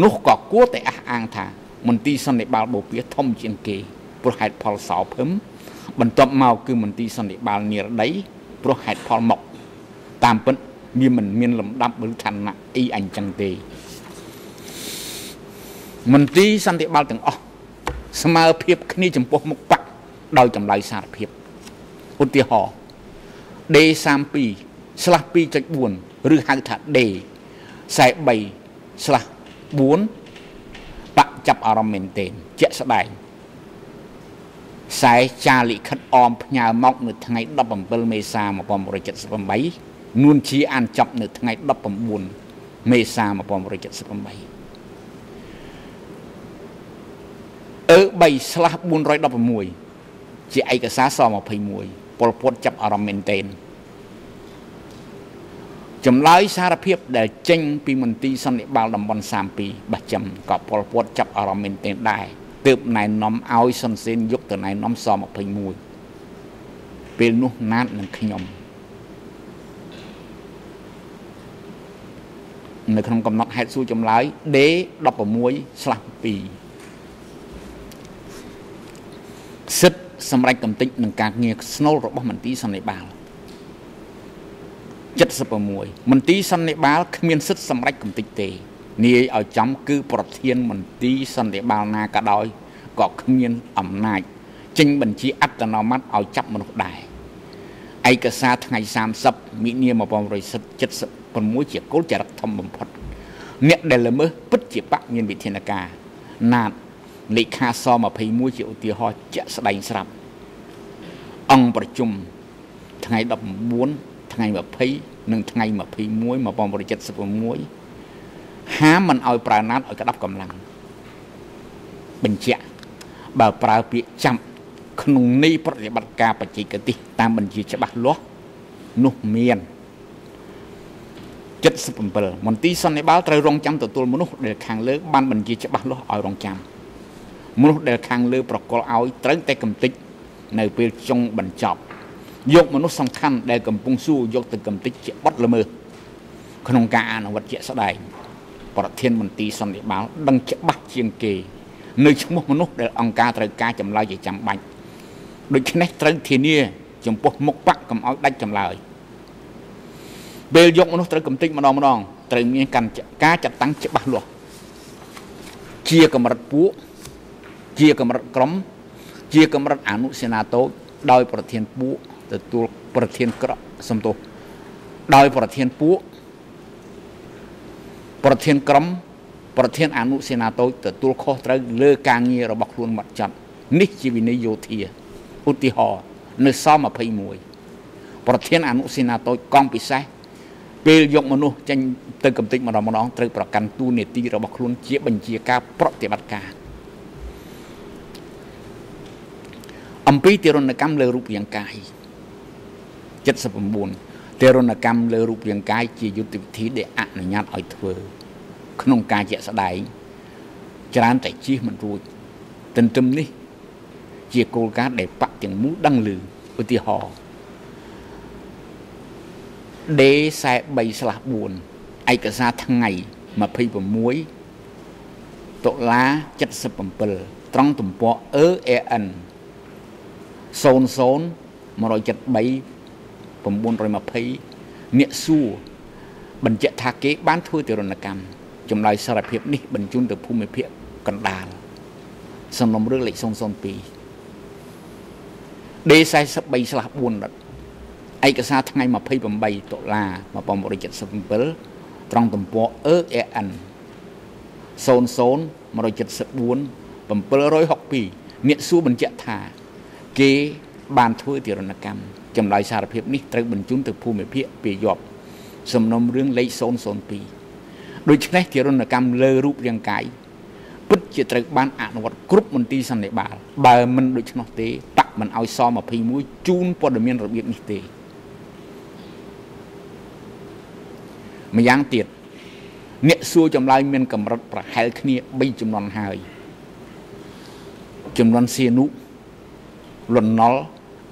នោះក៏គួរតែអះអាងថាមន្ទីរសន្តិបាលបូព៌ាធំជាងគេព្រោះហេតុផលសោភឹមបន្ទាប់មកគឺមន្ទីរសន្តិបាលនិរដីព្រោះហេតុផលមកតាមពិតវាមិនមានលំដាប់ឬឋានៈអីអញ្ចឹងទេ មន្ទីរសន្តិបាលទាំងអស់ស្មើភាពគ្នាចំពោះមុខបកដោយចម្លើយសារភាពឧទាហរណ៍ D32 ស្លាស់2.4ឬហៅថា D 43ស្លាស់4បាក់ចាប់អារម្មណ៍មែនទែនជាក់ស្ដែងខ្សែចាលិខិតអមផ្ញើមកនៅថ្ងៃ17មេសា1978នួនជាអានចប់នៅថ្ងៃ19មេសា1978 អឺ3ស្លាស់416ជាឯកសារស21ពលពតចាប់អារម្មណ៍មែនទែនចម្លើយសារភាពដែលចេញពីមន្ទីរសន្និបាតតំបន់32បាចំក៏ពលពតចាប់អារម្មណ៍មែនទែនដែរទើបណែនាំឲ្យសុនសេនយកទៅណែនាំស21ពេលនោះណាតនឹងខ្ញុំនៅក្នុងកំណត់ហេតុសួរចម្លើយ D16/2 សិទ្ធសម្រាប់កំតិចនឹងការងារស្នូលរបស់មន្ទីរសន្និបាត76មន្ទីរសន្និបាតគ្មានសិទ្ធិសម្រេចកំតិចទេនាយឲ្យចំគឺប្រធានមន្ទីរសន្និបាតណាក៏ដោយក៏គ្មានអំណាចចេញបញ្ជាអត្តនោម័តឲ្យចាប់មនុស្សដែរឯឯកសារថ្ងៃ30មិនិនា1976ជាគោលចរិតធំបំផុតអ្នកដែលល្មើសពិតជាបកមានវិធានការណាត លេខាស21ជាឧទាហរណ៍ជាក់ស្ដែងស្រាប់អង្គប្រជុំថ្ងៃ19ថ្ងៃ20និងថ្ងៃ21 1976ហាមមិនឲ្យប្រើណាតឲ្យក្តាប់កម្លាំងបញ្ជាក់បើប្រើពាក្យចាំក្នុងនីប្រតិបត្តិការបច្ចេកទេសតាមបញ្ជាច្បាស់លាស់នោះមាន77មន្ទីរសន្និបាតត្រូវរងចាំទទួលមនុស្សដែលខាងលើបានបញ្ជាច្បាស់លាស់ឲ្យរងចាំ មនុស្សដែលខាងលើប្រកល់ឲ្យត្រូវតែកំតិចនៅពេលចុងបញ្ចប់យកមនុស្សសំខាន់ដែលកំពុងសួរយកទៅកំតិចជាបត់ល្មើសក្នុងការអនុវត្តជាក់ស្ដែងប្រធានមន្ទីរសន្និបាតដឹងច្បាស់ជាងគេ នៅឈ្មោះមនុស្សដែលអង្គការត្រូវការចម្លើយជាចាំបាច់ដូច្នេះត្រូវធានា ចំពោះមុខបកកុំឲ្យដាច់ចម្លើយពេលយកមនុស្សត្រូវកំតិចម្ដងម្ដងត្រូវមានការចាត់តាំងច្បាស់លាស់ជាកម្រិតពួក ជាកម្រិតក្រុមជាកម្រិតអនុសេនាតូចដោយប្រធានពួកទទួលប្រធានក្រសំទោសដោយប្រធានពួកប្រធានក្រុមប្រធានអនុសេនាតូចទទួលខុសត្រូវលើការងាររបស់ខ្លួនមកចាត់នេះជាវិន័យយោធាឧទាហរណ៍នៅស21ប្រធានអនុសេនាតូចកងពិសេសពេលយកមនុស្សចេញទៅកំទេចម្ដងម្ដងត្រូវប្រកាន់ទូនេតិរបស់ខ្លួនជាបញ្ជាការប្រតិបត្តិការ អំពីទារុណកម្មលើរូបរាងកាយ79ទារុណកម្មលើរូបរាងកាយជាយុទ្ធវិធីដែលអនុញ្ញាតឲ្យធ្វើ ក្នុងការជាក់ស្ដែងច្រើនតែជិះមិនរួចទន្ទឹមនេះ ជាគោលការណ៍ដែលបកទាំងមូលដឹងឮឧទាហរណ៍ D43/4 ឯកសារថ្ងៃ26តុលា77ត្រង់ទំព័រ EAN 00 173 920អ្នកសួរបញ្ជាក់ថាគេបានធ្វើទរណកម្មចម្លើយសារភាពនេះបញ្ជូនទៅភូមិភាគកណ្ដាលសំណុំរឿងលេខ002 D43/4 ដុតឯកសារថ្ងៃ28តុលា1977ត្រង់ទំព័រ EAN 00 174 762អ្នកសួរបញ្ជាក់ថា គេបានធ្វើទារុណកម្មចម្លើយសារភាពនេះត្រូវបញ្ជូនទៅភូមិភាគពាយ័ព្យសំណុំរឿងលេខ002ដូច្នេះទារុណកម្មលើរូបរាងកាយពិតជាត្រូវបានអនុវត្តគ្រប់មន្ទីរសន្និបាតបើមិនដូច្នោះទេតាក់មិនឲ្យស21ជូនព័ត៌មានរបៀបនេះទេម្យ៉ាងទៀតអ្នកសួរចម្លើយមានកម្រិតប្រហែលគ្នា3ចំនួនហើយចំនួនសៀនុ លន់ណុល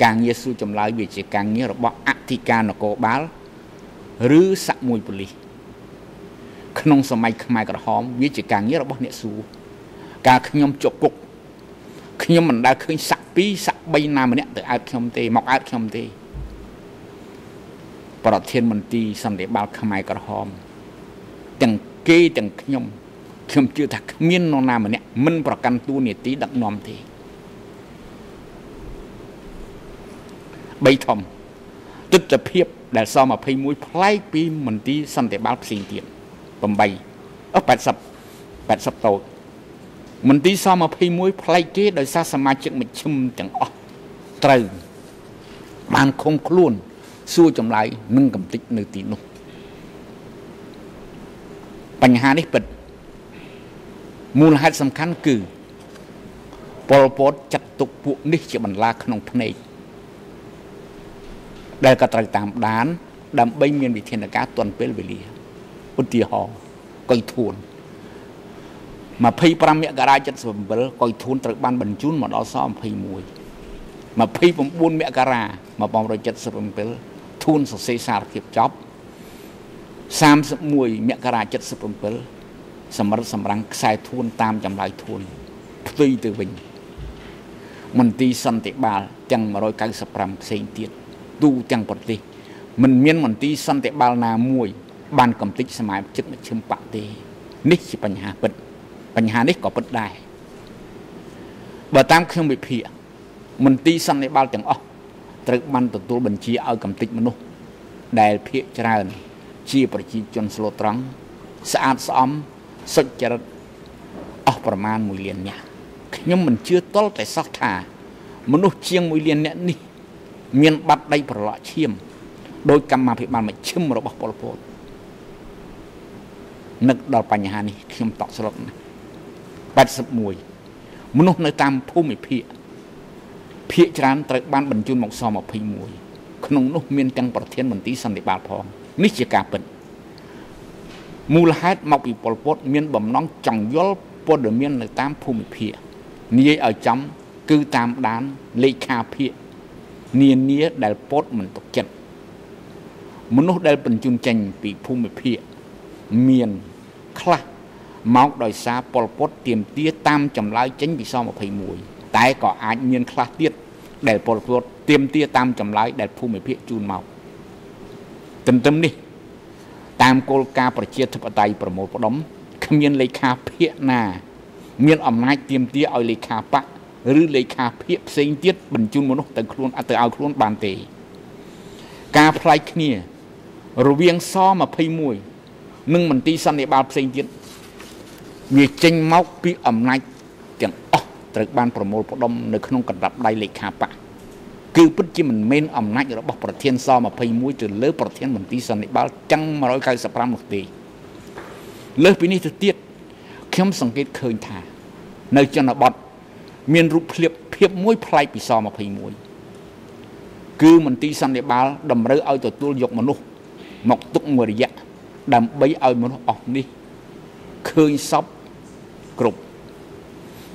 ការងារសួរចម្លើយវាជាការងាររបស់អធិការនគរបាលឬស័កមួយប៉ូលីសក្នុងសម័យខ្មែរក្រហមវាជាការងាររបស់អ្នកសួរការខ្ញុំជាប់គុកខ្ញុំមិនដែលឃើញសាក់2សាក់3ណាម្នាក់ទៅអើតខ្ញុំទេមកអើតខ្ញុំទេ ប្រធានមន្ទីរសន្តិបាលខ្មែរក្រហមទាំងគេទាំងខ្ញុំខ្ញុំជឿថាគ្មាននរណាម្នាក់មិនប្រកាន់តួនាទីដឹកនាំទេ 3ធំទស្សនភាពដែលស21ប្លែកពីមន្ទីរសន្តិបាលផ្សេងទៀត8អ80 80តូចមន្ទីរស21ប្លែកគេដោយសារសមាជិកមជ្ឈិមទាំងអស់ត្រូវបានឃុំខ្លួន សួរចម្លើយនឹងកំតិចនៅទីនោះបញ្ហានេះពិតមូលហេតុសំខាន់គឺប៉ុលពតចាត់ទុកពួកនេះជាបន្លាក្នុងភ្នែក ដែលក៏ត្រូវតាមដាន ដើម្បីមានវិធានការទាន់ពេលវេលាឧទាហរណ៍កុយធួន25មករា77កុយធួនត្រូវបានបញ្ជូនមកដល់ស21 29មករា1977ធួនសរសេរសារភាពចប់31មករា77សម្រិតសម្រាំងខ្សែធួនតាមចម្លើយធួនផ្ទុយទៅវិញមន្ទីរសន្តិបាលទាំង195ផ្សេងទៀត ទូទាំងប្រទេសមិនមានមន្ទីរសន្តិបាលណាមួយ បានកំទេចសមាជិកមជ្ឈិមបកទេនេះជាបញ្ហាពិតបញ្ហានេះក៏ពិតដែរបើតាមខ្ញុំវិភាគមន្ទីរសន្និបាតទាំងអស់ត្រូវបានទទួលបញ្ជាឲ្យកំទេចមនុស្សដែលភាកច្រើន ជាប្រជាជនស្លូតត្រង់ស្អាតស្អំសុចរិតអស់ប្រមាណ1លាននាក់ខ្ញុំមិនជឿតល់តែសោះថា មនុស្សជាង1លាននាក់នេះ មានបាត់ដៃប្រឡក់ឈាមដោយកម្មាភិបាលមជ្ឈិមរបស់ប៉ុលពតនឹកដល់បញ្ហានេះខ្ញុំតក់ស្លុតណាស់81មនុស្សនៅតាមភូមិភាគភាគច្រើនត្រូវបានបញ្ជូនមកស21ក្នុងនោះមានទាំងប្រធានមន្ត្រីសន្តិបាលផងនេះជាការពិតមូលហេតុមកពីប៉ុលពត មានបំណងចង់យល់ព័ត៌មាននៅតាមភូមិភាគនិយាយឲ្យចំគឺតាមដានលេខាភាគ នានាដែលពតមិនទុកចិត្តមនុស្សដែលបញ្ជូនចេញពីភូមិភាគមានខ្លះមកដោយសារប៉ុលពតទៀមទាតាមចម្លើយចេញពីស21តែក៏អាចមានខ្លះទៀតដែលប៉ុលពតទៀមទាតាមចម្លើយដែលភូមិភាគជូនមកទន្ទឹមនេះ តាមគោលការណ៍ប្រជាធិបតេយ្យប្រមូលផ្ដុំគ្មានលេខាភាគណា មានអំណាចទៀមទាឲ្យលេខាបក ឬលេខាភាគផ្សេងទៀតបញ្ជូនមនុស្សទៅខ្លួនទៅឲ្យខ្លួនបានទេ ការផ្លាយគ្នា រវាងស21និងមន្ទីរសន្និបាតផ្សេងទៀតវាចេញមកពីអំណាចទាំងអស់ត្រូវបានប្រមូលផ្ដុំនៅក្នុងកណ្ដាប់ដៃលេខាបកគឺពិតជាមិនមែនអំណាចរបស់ប្រធានស21ទៅលើប្រធានមន្ត្រីសន្និបាតចឹង195នោះទេលើសពីនេះទៅទៀតខ្ញុំសង្កេតឃើញថា នៅជនបទ មានរូបភាពភាពមួយប្លែកពីស21គឺមន្ត្រីសន្និបាតតម្រូវឲ្យទទួលយកមនុស្សមកទុកមួយរយៈដើម្បីឲ្យមនុស្សអស់នេះឃើញសពគ្រប់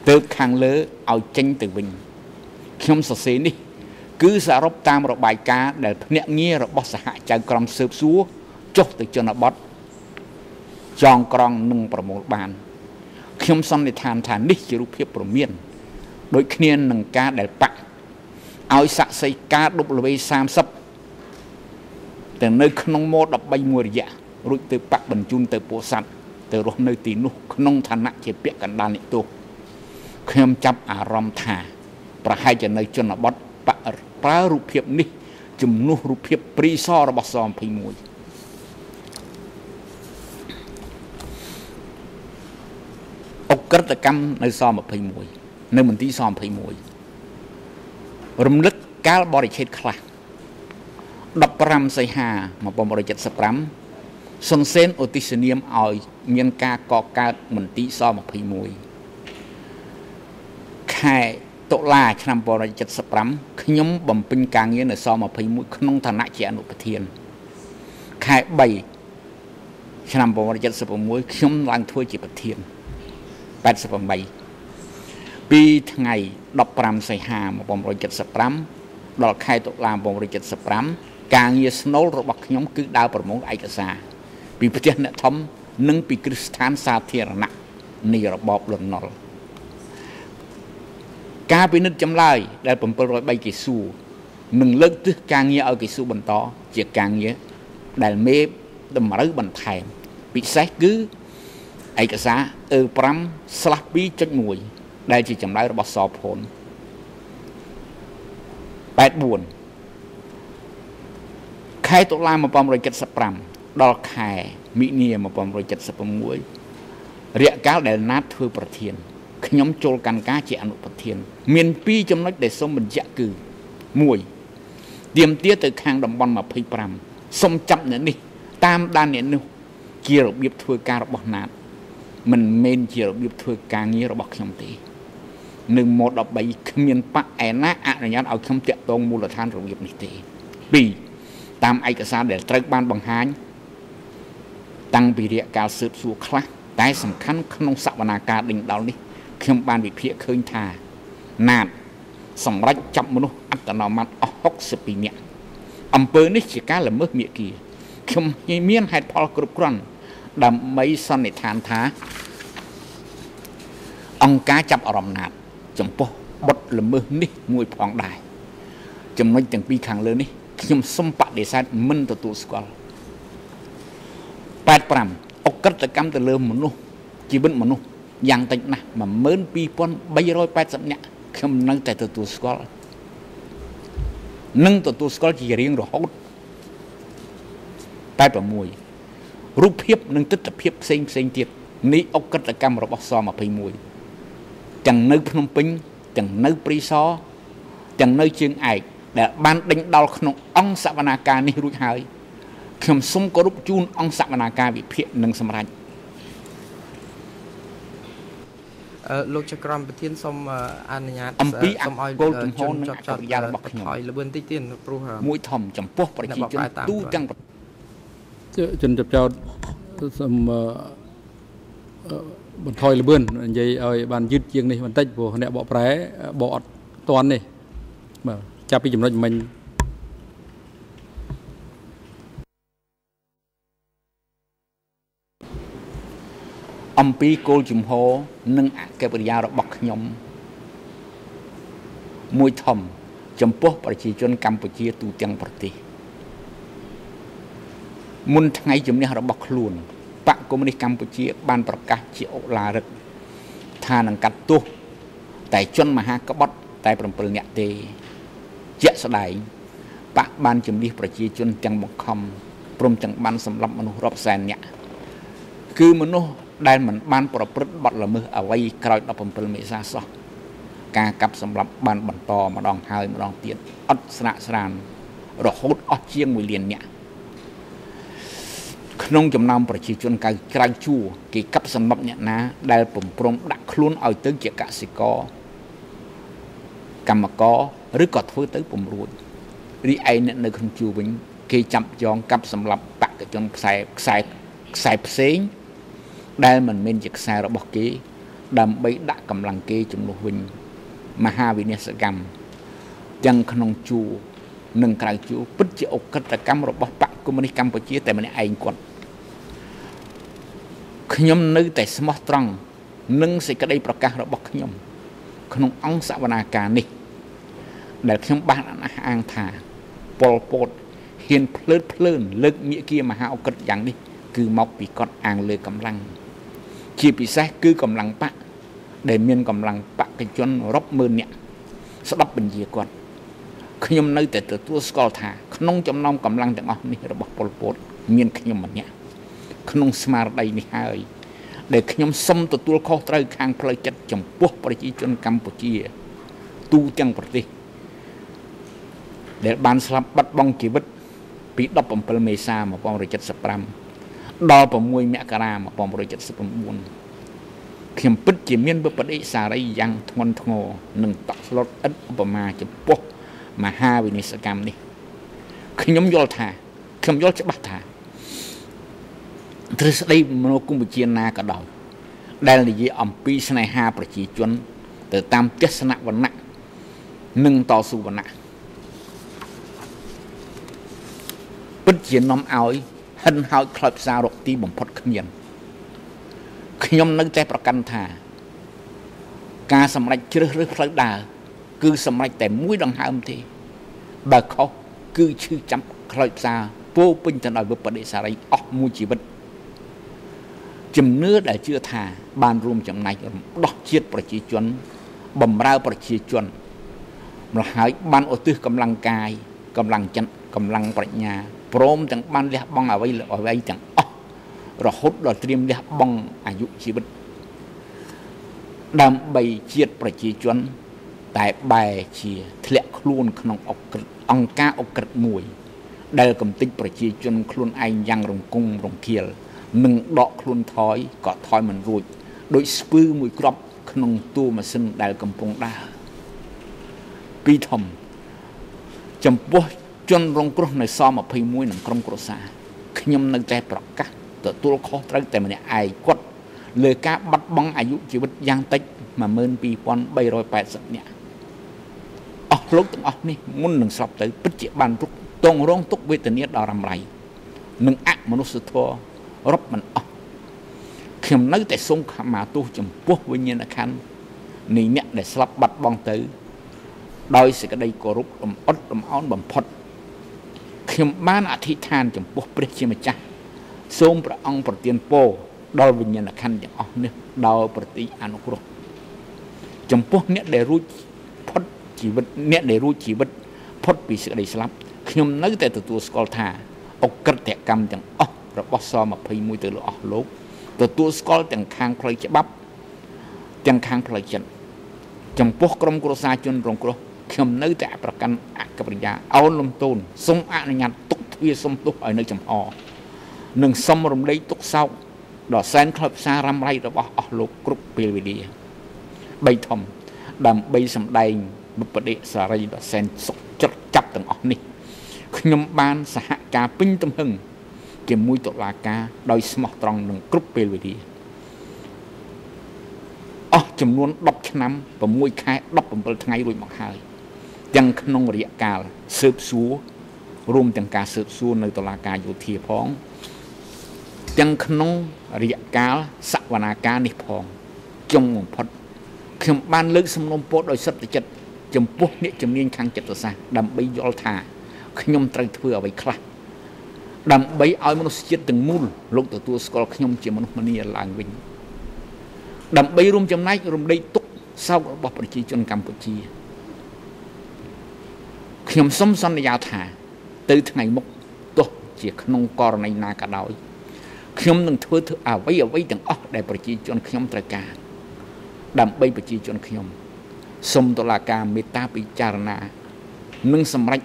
ទៅខាងលើឲ្យចេញទៅវិញខ្ញុំសរសេរនេះ គឺសរុបតាមរបាយការណ៍ដែលភ្នាក់ងាររបស់សហចៅក្រមស៊ើបសួរចុះទៅជនបទចងក្រងនឹងប្រមូលបាន ខ្ញុំសន្និដ្ឋានថានេះជារូបភាពព្រមាន ដូចគ្នានឹងការដែលបាក់ឲ្យសាក់សីការ W30 ទាំងនៅក្នុងម៉ូ13មួយរយៈរួចទៅបាក់បញ្ជូនទៅពោធិ៍សាត់ទៅរស់នៅទីនោះក្នុងឋានៈជាពាក្យកណ្ដាលនិទោសខ្ញុំចាប់អារម្មណ៍ថា ប្រហែលជានៅជនបទប្រើរូបភាពនេះ ជំនួសរូបភាពព្រីសរបស់ស21អក្រិតកម្មនៅស21 នៅមន្ទីរស21រំលឹកកាលបរិឆេទខ្លះ15សីហា1975សុនសេនឧទ្ទិសនាមឲ្យមានការកកើតមន្ទីរស21ខែតុលាឆ្នាំ1975ខ្ញុំបំពេញការងារនៅស21ក្នុងឋានៈជាអនុប្រធានខែ3ឆ្នាំ1976ខ្ញុំឡើងធ្វើជាប្រធាន88 ពីថ្ងៃ15សីហា1975ដល់ខែតុលា1975ការងារស្នូលរបស់ខ្ញុំគឺដើរប្រមូលឯកសារពីផ្ទះអ្នកធំនិងពីគ្រឹះស្ថានសាធារណៈនៃរបបលន់នល់ការពិនិត្យចម្លើយដែល703គេសួរនឹងលើកទិសការងារឲ្យគេសួរបន្តជាការងារដែលមេតម្រូវបន្ថែមពិសេសគឺឯកសារអឺ5/2.1 ដែលជាចម្លើយរបស់សផូន84ខែតុលា1975ដល់ខែមិនិនា1976រយៈកាលដែលណាតធ្វើប្រធានខ្ញុំចូលកាន់ការជាអនុប្រធាន មាន2ចំណុចដែលសូមបញ្ជាក់គឺ1ទៀមទាទៅខាងតំបន់25សូមចាប់អ្នកនេះ តាមដានអ្នកនោះជារបៀបធ្វើការរបស់ណាតមិនមែនជារបៀបធ្វើការងាររបស់ខ្ញុំទេ នៅម៉ូដ13គ្មានបកឯណាអនុញ្ញាតឲ្យខ្ញុំតាក់ទងមូលដ្ឋានរបៀបនេះទេ2តាមឯកសារដែលត្រូវបានបង្ហាញ តាំងពីរយៈកាលស៊ើបសួរខ្លះតែសំខាន់ក្នុងសវនាការដេញដោលនេះខ្ញុំបានវិភាគឃើញថាណាតសម្រាប់ចាប់មនុស្សអត្តនោម័តអស់62នាក់អំពើនេះជាការល្មើសមាគ៌ាខ្ញុំមានហេតុផលគ្រប់គ្រាន់ដើម្បីសន្និដ្ឋានថាអង្គការចាប់អារម្មណ៍ណាត ចំពោះបុតល្មើសនេះមួយផងដែរចំណុចទាំងពីរខាងលើនេះខ្ញុំសូមបដិសេធមិនទទួលស្គាល់85អក្រិតកម្មទៅលើមនុស្សជីវិតមនុស្សយ៉ាងតិចណាស់12380នាក់ខ្ញុំនៅតែទទួលស្គាល់និងទទួលស្គាល់ជារៀងរហូត86រូបភាពនិងទស្សនវិជ្ជាផ្សេងផ្សេងទៀតនៃអក្រិតកម្មរបស់ស21 ទាំងនៅភ្នំពេញទាំងនៅព្រីសរទាំងនៅជើងឯកដែលបានដេញដោលក្នុងអង្គសវនាការនេះរួចហើយខ្ញុំសូមគោរពជូនអង្គសវនាការវិភាគនិងសម្រេចអឺលោកចក្រមប្រធានសូមអនុញ្ញាតអំពីសូមឲ្យគោលជំហរនិងអកប្រិយារបស់ខ្ញុំឲ្យលបឿនតិចទៀតព្រោះមួយធំចំពោះប្រជាជនទូទាំងជនចាប់ចោតសូម បន្ថយលបឿននិយាយឲ្យបានយឺតជាងនេះបន្តិចព្រោះអ្នកបកប្រែបកអត់តន់នេះបាទចាប់ពីចំណុចមិញអំពីគោលជំហរនិងអកិរិយារបស់ខ្ញុំ មួយធំ ចំពោះប្រជាជនកម្ពុជាទូទាំងប្រទេសមុនថ្ងៃជំនះរបស់ខ្លួន បកកុម្មុយនីសកម្ពុជា បានប្រកាសជាអុលារិកថានឹងកាត់ទោសតែជនមហាក្បត់តែ7នាក់ទេជាក់ស្ដែងបកបានជំនះប្រជាជនទាំងបង្ខំព្រមទាំងបានសម្លាប់មនុស្សរាប់សែននាក់គឺមនុស្សដែលមិនបានប្រព្រឹត្តបទល្មើសអ្វីក្រោយ17មេសាសោះការកាប់សម្លាប់បានបន្តម្ដងហើយម្ដងទៀតអត់ស្រាកស្រានរហូតអស់ជាង1លាននាក់ ក្នុងចំណោមប្រជាជនក្រៅក្រៅជួរគេកាប់សម្លាប់អ្នកណា ដែលពំព្រមដាក់ខ្លួនឲ្យទៅជាកសិករកម្មករឬក៏ធ្វើទៅពំរួចរីឯអ្នកនៅក្នុងជួរវិញ គេចាប់ចងកាប់សម្លាប់បកជនខ្សែខ្សែខ្សែផ្សេង ដែលមិនមែនជាខ្សែរបស់គេ ដើម្បីដាក់កម្លាំងគេជំនួសវិញមហាវិនិស្សកម្មទាំងក្នុងជួរនិងក្រៅជួរពិតជាអក្រិតកម្មរបស់បកកុម្មុយនីសកម្ពុជាតែម្នាក់ឯងគាត់ ខ្ញុំនៅតែស្មោះត្រង់នឹងសេចក្តីប្រកាសរបស់ខ្ញុំ ក្នុងអង្គសវនាការនេះ ដែលខ្ញុំបានអះអាងថាប៉ុលពតហ៊ានភ្លើតភ្លើនលើកញាគាមហាអក្រិតយ៉ាងនេះ គឺមកពីគាត់អាងលើកម្លាំងជាពិសេសគឺកម្លាំងបកដែលមានកម្លាំងបកជនរាប់ម៉ឺននាក់ស្ដាប់បញ្ជាគាត់ខ្ញុំនៅតែទទួលស្គាល់ថាក្នុងចំណោមកម្លាំងទាំងអស់នេះរបស់ប៉ុលពតមានខ្ញុំម្នាក់ ក្នុងស្មារតីនេះហើយដែលខ្ញុំសុំទទួលខុសត្រូវខាងផ្លូវចិត្តចំពោះប្រជាជនកម្ពុជា ទូទាំងប្រទេស ដែលបានស្លាប់បាត់បង់ជីវិត ពី17មេសា1975ដល់6មករា1979ខ្ញុំពិតជាមានវិបដិសារីយ៉ាងធ្ងន់ធ្ងរនិងតក់ស្លុតឥតឧបមាចំពោះមហាវិនិស្សកម្មនេះខ្ញុំយល់ថាខ្ញុំយល់ច្បាស់ថា ទ្រឹស្ដីមនោគមវិជ្ជាណាក៏ដោយដែលនិយាយអំពីស្នេហាប្រជាជន ទៅតាមទស្សនៈវណ្ណៈនិងតស៊ូវណ្ណៈពិតជានាំឲ្យហិនហោចខ្លោចផ្សាររកទីបំផុតគ្មានខ្ញុំនៅតែប្រកាន់ថា ការសម្រេចជ្រើសរើសផ្លូវដើរគឺសម្រេចតែមួយដង្ហើមទេ បើខុសគឺឈឺចាប់ខ្លោចផ្សារពោពេញទៅដោយវិបដិសារីអស់មួយជីវិត ជំនឿដែលជឿថា បានរួមចំណែករំដោះជាតិប្រជាជនបំរើប្រជាជនម្ល៉េះហើយបានឧទ្ទិសកម្លាំងកាយកម្លាំងចិត្តកម្លាំងប្រាជ្ញាព្រមទាំងបានលះបង់អ្វីអ្វីទាំងអស់រហូតដល់ត្រៀមលះបង់អាយុជីវិតដើម្បីជាតិប្រជាជន តែបែរជាធ្លាក់ខ្លួនក្នុងអក្រិតអង្គការអក្រិតមួយ ដែលកំតិចប្រជាជនខ្លួនឯងយ៉ាងរង្គងរង្គាល និងដកខ្លួនថយក៏ថយមិនរួចដូចស្ពឺមួយគ្រាប់ក្នុងទូម៉ាស៊ីនដែលកំពុងដើរពីធំចំពោះជនរងគ្រោះនៅស21និងក្រុមគ្រួសារខ្ញុំនៅតែប្រកាសទទួលខុសត្រូវតែម្នាក់ឯងគាត់លើការបាត់បង់អាយុជីវិតយ៉ាងតិច12380នាក់អស់លោកទាំងអស់នេះមុននឹងស្លាប់ទៅពិតជាបានរុកតងរងទុកវេទនាដល់រំไรនិងអមនុស្សធម៌ រាប់មិនអស់ខ្ញុំនៅតែសូមខមាទោសចំពោះវិញ្ញាណក្ខន្ធនៃអ្នកដែលស្លាប់បាត់បង់ទៅ ដោយសេចក្តីគោរពលំអត់លំអោនបំផុតខ្ញុំបានអធិដ្ឋានចំពោះព្រះជាម្ចាស់សូមព្រះអង្គប្រទានពរដល់វិញ្ញាណក្ខន្ធទាំងអស់នេះដោយប្រតិអនុគ្រោះចំពោះអ្នកដែលរួចផុតជីវិតអ្នកដែលរួចជីវិតផុតពីសេចក្តីស្លាប់ខ្ញុំនៅតែទទួលស្គាល់ថាអក្រិតកម្មទាំងអស់ របស់ស21ទៅលើអស់លោកទទួលស្គាល់ទាំងខាងផ្លូវច្បាប់ទាំងខាងផ្លូវចិត្តចំពោះក្រមគ្រួសារជនរងគ្រោះខ្ញុំនៅតែប្រកាន់អកប្រិយាអោនលំទោនសូមអនុញ្ញាតទុកទ្វាសុំទោសឲ្យនៅចំអនិងសុំរំលែកទុកសោកដល់សែនក្លឹបសាររំលែករបស់អស់លោកគ្រប់ពេលវេលា3ធំដើម្បីសម្ដែងបុព្វដិសារីដ៏សែនសុខចិត្តចាប់ទាំងអស់នេះខ្ញុំបានសហការពេញទំហឹង ជាមួយតុលាការដោយស្មោះត្រង់នឹងគ្រប់ពេលវេលាអស់ចំនួន10ឆ្នាំ6ខែ17ថ្ងៃរួចមកហើយទាំងក្នុងរយៈកាលស៊ើបសួររួមទាំងការស៊ើបសួរនៅតុលាការយោធាផងទាំងក្នុងរយៈកាលសវនាការនេះផងចុងបំផុតខ្ញុំបានលើកសំណុំពរដោយសិទ្ធិចិត្តចំពោះអ្នកជំនាញខាងចិត្តសាស្ត្រដើម្បីយល់ថាខ្ញុំត្រូវធ្វើអ្វីខ្លះ ដើម្បីឲ្យមនុស្សជាតិទាំងមូលលោកទទួលស្គាល់ខ្ញុំជាមនុស្សម្នាឡើងវិញដើម្បីរួមចំណែករំលែកទុក្ខសោករបស់ប្រជាជនកម្ពុជាខ្ញុំសូមសន្យាថា ទៅថ្ងៃមុខទោះជាក្នុងករណីណាក៏ដោយខ្ញុំនឹងធ្វើធ្វើអ្វីអ្វីទាំងអស់ដែលប្រជាជនខ្ញុំត្រូវការ ដើម្បីប្រជាជនខ្ញុំសូមតុលាការមេត្តាពិចារណា និងសម្រេច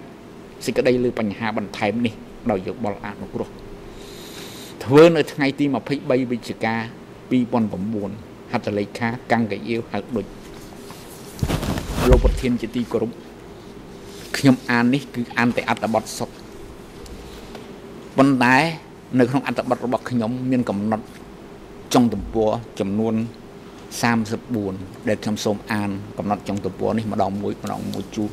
សេចក្តីលើបញ្ហាបន្ថែមនេះ ដោយយកបលអនុគ្រោះធ្វើនៅថ្ងៃទី23វិច្ឆិកា2009ហត្ថលេខាកង្កយាវហៅដូចលោកប្រធានជាទីគោរពខ្ញុំអាននេះគឺអានតែអត្ថបទសុទ្ធប៉ុន្តែនៅក្នុងអត្ថបទរបស់ខ្ញុំមានកំណត់ចុងទំព័រចំនួន34ដែលខ្ញុំសូមអានកំណត់ចុងទំព័រនេះម្ដងមួយម្ដងមួយជូន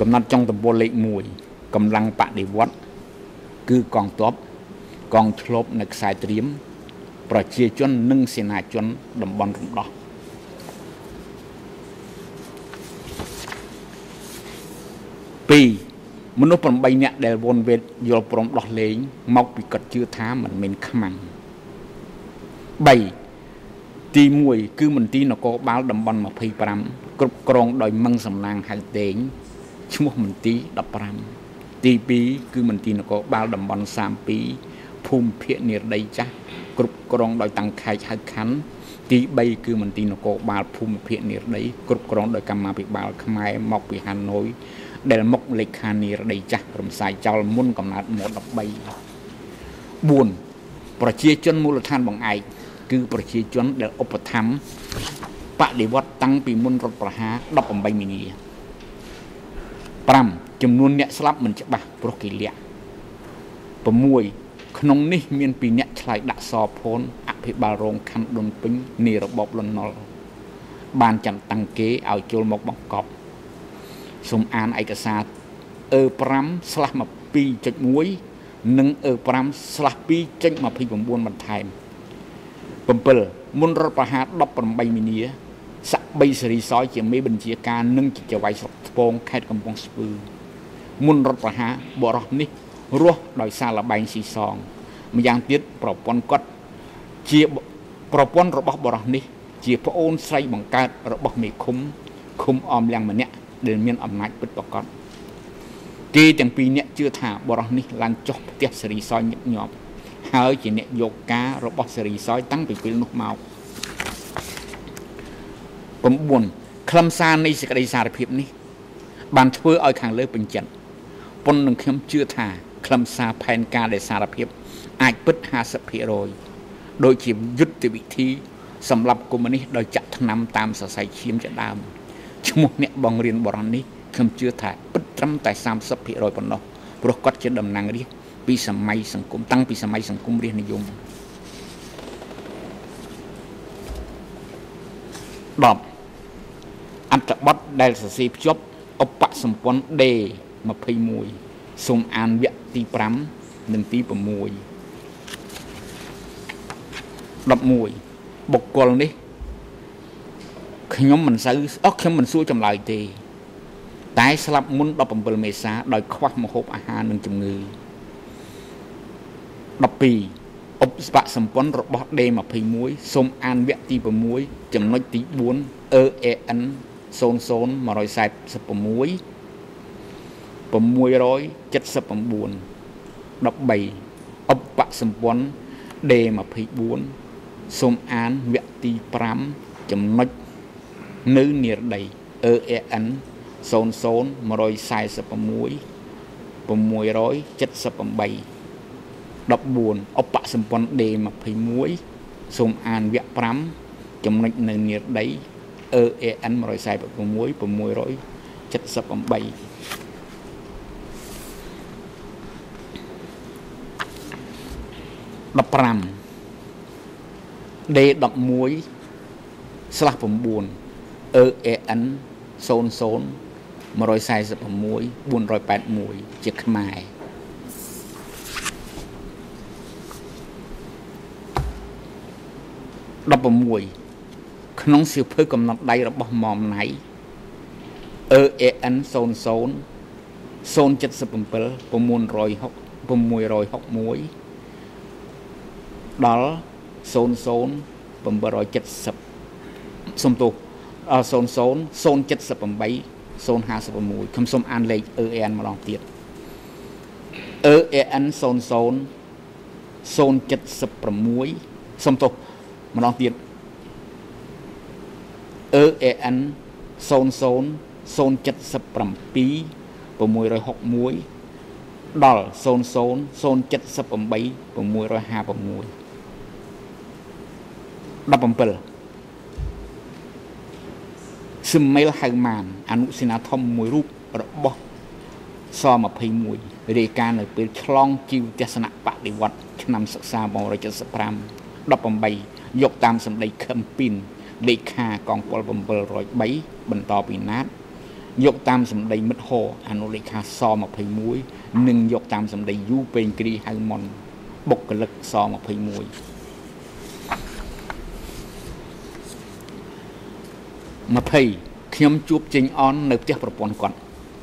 កំណត់ចុងទំព័រលេខ1កម្លាំងបដិវត្តគឺកងទ័ពកងឆ្លប់នៅខ្សែត្រៀមប្រជាជននិងសេនាជនតំបន់រំដោះ2មនុស្ស8នាក់ដែលវនវេតយល់ព្រមដោះលែងមកពីគាត់ជឿថាមិនមែនខ្មាំង3ទី1គឺមន្ទីរនគរបាលតំបន់25គ្រប់គ្រងដោយមឹងសំណាងហៅតេង ឈ្មោះមន្ទីរ15ទី2គឺមន្ទីរនគរបាលតំបន់32ភូមិភាគនិរដីចាស់គ្រប់គ្រងដោយតាំងខេត្តហៅខណ្ឌទី3គឺមន្ទីរនគរបាលភូមិភាគនិរដីគ្រប់គ្រងដោយកម្មាភិបាលខ្មែរមកពីហាណូយដែលមុខលេខានិរដីចាស់រំសាយចោលមុនកំណើតម៉ូ13 4ប្រជាជនមូលដ្ឋានបង្អែកគឺប្រជាជនដែលឧបត្ថម្ភបដិវត្តតាំងពីមុនរដ្ឋប្រហារ18មីនា 5ចំនួនអ្នកស្លាប់មិនច្បាស់ព្រោះគេលាក់6ក្នុងនេះមានពីអ្នកឆ្លើយដាក់សផូនអភិបាលរងខណ្ឌដុនពេញនៃរបបលន់ណុលបានចាំតាំងគេឲ្យចូលមកបង្កប់សូមអានឯកសារអឺ5ស្លាស់2.1 និងអឺ5ស្លាស់2.29 បន្ថែម7មុនរដ្ឋប្រហារ18មីនា ស័កបីសេរីសយជាមេបញ្ជាការនិងជាចៅហ្វាយស្រុកថ្ពងខេត្តកំពង់ស្ពឺមុនរដ្ឋប្រហារបរោះនេះរស់ដោយសារលបែងស៊ីសងម្យ៉ាងទៀតប្រពន្ធគាត់ជាប្រពន្ធរបស់បរោះនេះ ជាប្អូនស្រីបង្កើតរបស់មេឃុំឃុំអមលៀងម្នាក់ដែលមានអំណាចពិតប្រាកដគេទាំងពីរអ្នកជឿថាបរោះនេះឡើងចុះផ្ទះសេរីសយញឹកញាប់ហើយជាអ្នកយកការរបស់សេរីសយតាំងពីពេលនោះមក 9ខ្លឹមសារនៃសេចក្តីសារភាពនេះ បានធ្វើឲ្យខាងលើពេញចិត្តប៉ុននឹងខ្ញុំជឿថាខ្លឹមសារផែនការដែលសារភាព អាចពិត50%ដូចជាយុទ្ធវិធី សម្រាប់កុម្មុយនីសដោយចាក់ថ្នាំតាមសរសៃឈាមជាដើមឈ្មោះអ្នកបងរៀនបរននេះខ្ញុំជឿថាពិតត្រឹមតែ30%ប៉ុណ្ណោះព្រោះគាត់ជាតំណាងរាស្ត្រពីសម័យសង្គមតាំងពីសម័យសង្គមរាស្ត្រនិយម10 អត្ថបទដែលសរសេរភ្ជាប់ឧបសម្ព័ន្ធ D 21សូមអានវគ្គទី5និងទី6 11បុគ្គលនេះខ្ញុំមិនសូវអស់ខ្ញុំមិនសួរចម្លើយទេ តែស្លាប់មុន17មេសាដោយខ្វះម្ហូបអាហារនិងជំងឺ12ឧឧបបៈសម្ព័ន្ធរបស់ D21 សូមអានវគ្គទី6ចំណុចទី4 EAN 00146 679 13ឧបបៈសម្ព័ន្ធ D24 សូមអានវគ្គទី5ចំណុចនៅនិរដី EAN 00146 678 14ឧបសម្ព័ន្ធ D21 សូមអានវគ្គ5ចំណុចនៅនិរដី EAN 146 678 15 D11 ស្លាស់9 EAN 00 146 481ជាខ្មែរ16 ក្នុងសៀវភៅកំណត់ដៃរបស់មុំណៃ EAN 00 077 960 661ដល់00770សំទោស00 078 056ខ្ញុំសូមអានលេខ EAN ម្ដងទៀត EAN 00 076សំទោសម្ដងទៀត EAN 00 077 661ដល់00 078 656 17សមិលហៅម៉ាន អនុសេនាធំមួយរូបរបស់ស21រាយការណ៍នៅពេលឆ្លងជីវទស្សនៈបដិវត្តឆ្នាំសិក្សា175 18យកតាមសម្ដីខឹមពីន លេខាកងពល703បន្តពីណាតយកតាមសម្ដីមិត្តហោអនុលេខាស21និងយកតាមសម្ដីយូពេងគ្រីហៅមុនបុគ្គលិកស21 20ខ្ញុំជួបចេញអននៅផ្ទះប្រពន្ធគាត់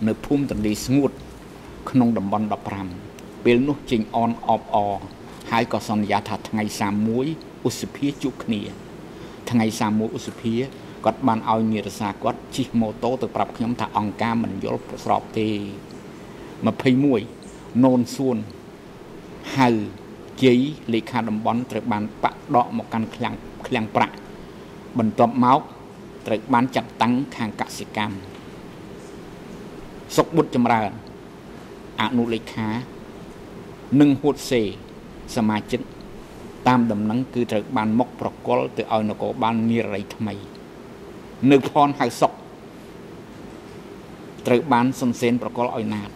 នៅភូមិទន្លេស្ងួត ក្នុងតំបន់15ពេលនោះចេញអនអបអហើយក៏សន្យាថាថ្ងៃ31ឧសភាជួបគ្នា ថ្ងៃ31ឧសភាគាត់បានឲ្យនិរសាគាត់ជិះម៉ូតូទៅប្រាប់ខ្ញុំថាអង្គការមិនយល់ស្របទេ21នូនសួនហៅជ័យលេខាតំបន់ត្រូវបានបាក់ដកមកកាន់ឃ្លាំងឃ្លាំងប្រាក់បន្ទាប់មកត្រូវបានចាត់តាំងខាងកសិកម្មសុកបុត្រចម្រើនអនុលេខានិងហួតសេសមាជិក តាមដំណឹងគឺត្រូវបានមកប្រកល់ទៅឲ្យនគរបាលនិរ័យថ្មី នៅផនហៅសុកត្រូវបានសុនសេនប្រកល់ឲ្យណាត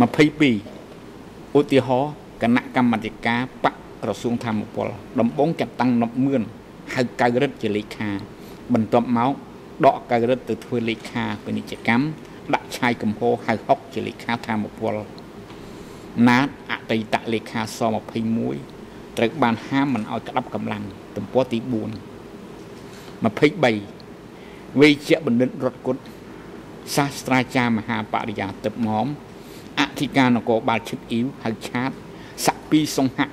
22ឧទាហរណ៍គណៈកម្មាធិការបកក្រសួងធម្មពលដំបងចាត់តាំងនប់មឿនហៅកៅរិទ្ធជាលេខាបន្ទាប់មកដកកៅរិទ្ធទៅធ្វើលេខាពាណិជ្ជកម្មដាក់ឆាយកំហោហៅហុកជាលេខាធម្មពល ណាតអតីតលេខាស21ត្រូវបានហាមមិនឲ្យក្តាប់កម្លាំងទំព័រទី4 23វេជ្ជបណ្ឌិតរតគុតសាស្ត្រាចារ្យមហាបរិយាទឹកមុំអធិការនគរបាលឈឹកអ៊ីវហៅឆាតស័កពីសង្ហៈ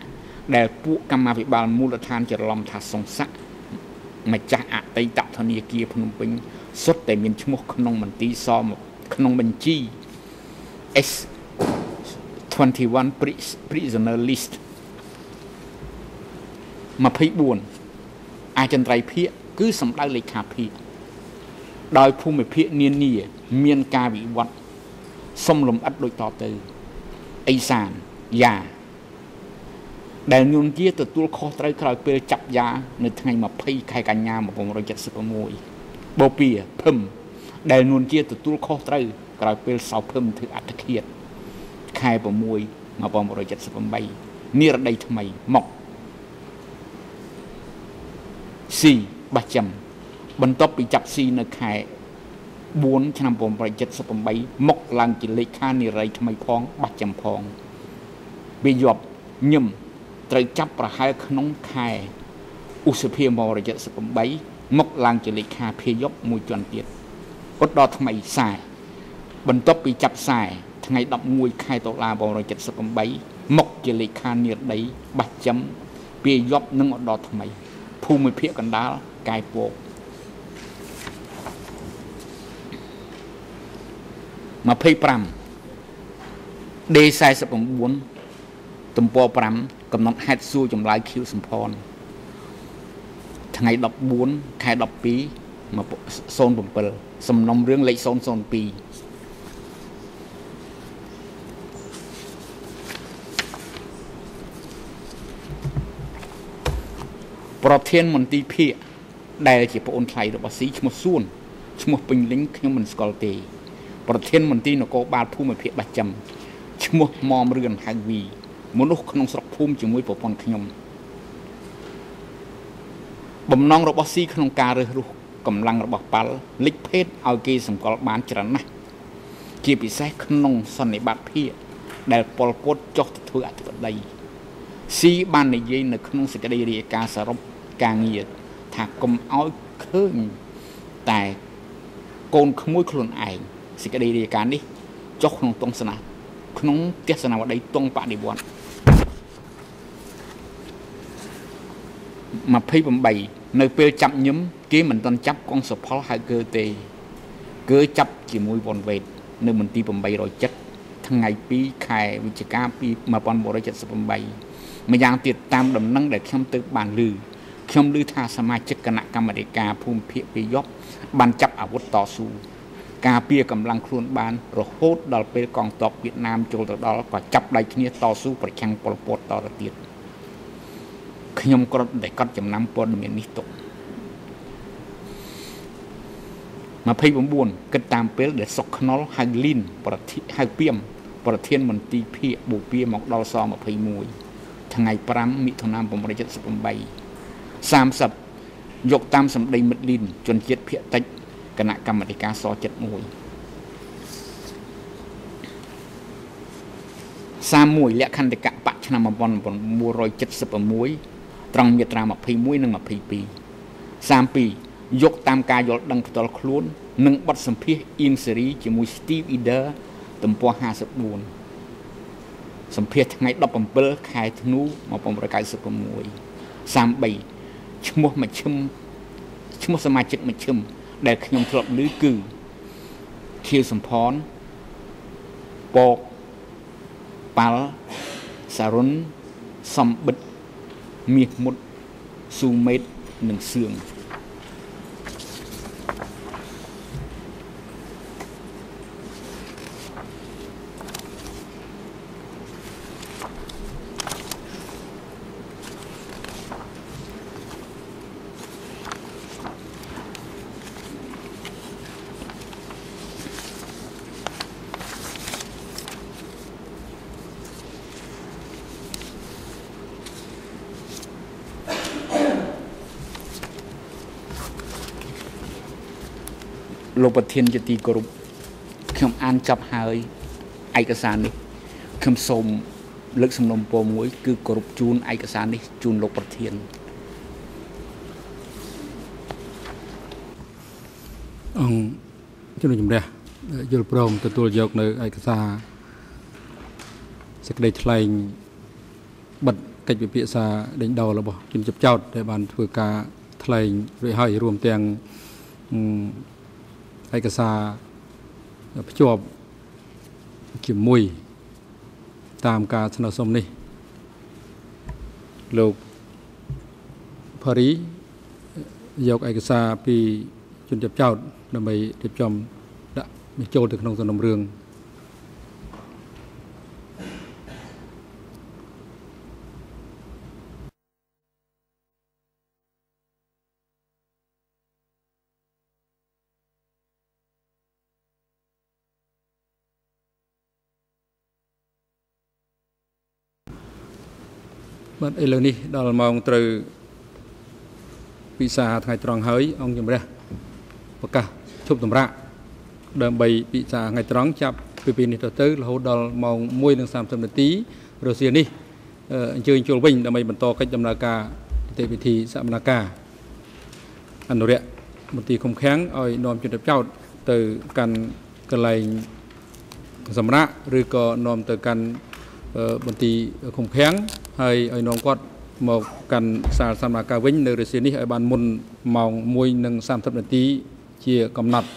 ដែលពួកកម្មាភិបាលមូលដ្ឋានច្រឡំថាសង្ស័កម្ចាស់អតីតធនាគារភ្នំពេញសុទ្ធតែមានឈ្មោះក្នុងមន្ទីរសក្នុងបញ្ជី S 21 prisoner list 24អចិន្ត្រៃយ៍ភាគគឺសំដៅលេខាភាគដោយភូមិភាគនានា មានការវិវត្តសំលំអិតដូចតទៅអេសានយ៉ាដែលនួនជាទទួលខុសត្រូវក្រោយពេលចាប់យ៉ានៅថ្ងៃ20ខែកញ្ញា1976បូព៌ាភឹមដែលនួនជាទទួលខុសត្រូវក្រោយពេលសៅភឹមធ្វើអត្តឃាត ខែ6 1978និរដីថ្មីមកស៊ីបាច់ចាំបន្ទាប់ពីចាប់ស៊ីនៅខែ4ឆ្នាំ1978មកឡើងជាលេខានិរ័យថ្មីផងបាច់ចាំផងវាយប់ញឹមត្រូវចាប់ប្រហែលក្នុងខែឧសភា178មកឡើងជាលេខាភាយប់មួយជាន់ទៀតឧត្តរថ្មីខ្សែបន្ទាប់ពីចាប់ខ្សែ ថ្ងៃ11ខែតុលា1978មកជាលេខានិរដីបាច់ចំពីយប់និងឧត្តរថ្មីភូមិភាគកណ្ដាលកាយពក25 D49 ទំព័រ5កំណត់ហេតុសួរចម្លើយខៀវសំផនថ្ងៃ14ខែ12 07សំណុំរឿងលេខ002 ប្រធានមន្ទីរភាគដែលជាប្អូនថ្លៃរបស់ស៊ីឈ្មោះសួនឈ្មោះពេញលេងខ្ញុំមិនស្គាល់ទេ ប្រធានមន្ទីរនគរបាលភូមិភាគបាច់ចំឈ្មោះមុំរឿនហៅវីមនុស្សក្នុងស្រុកភូមិជាមួយប្រពន្ធខ្ញុំបំណងរបស់ស៊ីក្នុងការរើសរុះកម្លាំងរបស់ប៉ាល់លិចភេទឲ្យគេសម្គាល់បានច្រើនណាស់ជាពិសេសក្នុងសន្និបាតភាគដែលប៉ុលពតចុះទៅធ្វើអធិបតីស៊ីបាននិយាយនៅក្នុងសេចក្តីរាយការណ៍សរុប ការងារថាកុំឲ្យឃើញតែកូនក្មួយខ្លួនឯងសេចក្តីរាយការណ៍នេះចុះក្នុងទងសនាក្នុងទស្សនវដ្តីទងបដិវត្ត28នៅពេលចាប់ញឹមគេមិនទាន់ចាប់កងសុផលហៅកើទេគឺចាប់ជាមួយវ៉ុនវេតនៅមន្ទីរ807ថ្ងៃ2ខែវិច្ឆិកា1978ម្យ៉ាងទៀតតាមដំណឹងដែលខ្ញុំទៅបានឮ ខ្ញុំឮថាសមាជិកគណៈកម្មាធិការភូមិភាគពីយប់បានចាប់អាវុធតស៊ូការពារកម្លាំងខ្លួនបានរហូតដល់ពេលកងទ័ពវៀតណាមចូលទៅដល់ក៏ចាប់ដៃគ្នាតស៊ូប្រឆាំងប៉ុលពតតទៅទៀតខ្ញុំគ្រាន់តែកត់ចំណាំព័ត៌មាននេះទុក29គិតតាមពេលដែលសុកខ្នុលហៅលីនប្រធានហៅពីមប្រធានមន្ទីរភាគបូព៌ាមកដល់ស21ថ្ងៃ5មិថុនា1978 30យកតាមសម្ដីមិត្តលីនជនជាតិភៀកតិចគណៈកម្មាធិការស71 31លក្ខន្តិកៈបកឆ្នាំ1976ត្រង់មាត្រា21និង22 32យកតាមការយល់ដឹងផ្ទាល់ខ្លួន និងបទសម្ភាសអ៊ីនសេរីជាមួយ Steve Eder ទំព័រ54សម្ភាសថ្ងៃ17ខែធ្នូ1996 33 ឈ្មោះមជ្ឈិមឈ្មោះសមាជិកមជ្ឈិមដែលខ្ញុំធ្លាប់ឮគឺខៀវសំផនពកប៉ាល់សារុនសំបិតមាសមុតស៊ូមេតនិងសឿង លោកប្រធានជាទីគោរពខ្ញុំអានចប់ហើយឯកសារនេះខ្ញុំសូមលើកសំណុំពរមួយ គឺគោរពជូនឯកសារនេះជូនលោកប្រធានអង្គជំនុំជម្រះយល់ព្រមទទួលយកនៅឯកសារសេចក្តីថ្លែងបិទកិច្ចពិភាក្សាដេញដោលរបស់ជំនឿចោតដែលបានធ្វើការថ្លែងរួចហើយរួមទាំង ឯកសារភ្ជាប់ជាមួយតាមការស្នើសុំនេះលោកផារីយកឯកសារពីជនជាប់ចោតដើម្បីរៀបចំដាក់បញ្ចូលទៅក្នុងសំណុំរឿង ឥឡូវនេះដល់ម៉ោងត្រូវពិសាថ្ងៃត្រង់ហើយ អង្គជំរះប្រកាសឈប់សម្រាកដើម្បីពិសាថ្ងៃត្រង់ចាប់ពីពេលនេះទៅទៅរហូតដល់ម៉ោង1:30នាទីរសៀលនេះអញ្ជើញចូលវិញដើម្បីបន្តកិច្ចដំណើរការនីតិវិធីសមនការអនុរិយមន្ទីរឃុំឃាំងឲ្យនាំជនរចោតទៅកាន់កន្លែងសម្រាប់ឬក៏នាំទៅកាន់អឺបន្ទីឃុំឃាំង ហើយឲ្យនាំគាត់មកកាន់សាលសមាការវិញនៅរសៀលនេះឲ្យបានមុនម៉ោង1:30នាទីជាកំណត់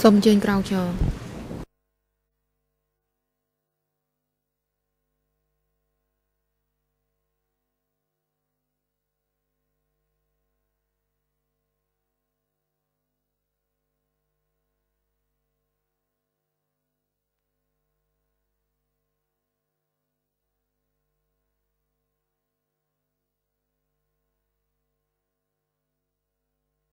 សូមអញ្ជើញក្រៅចោ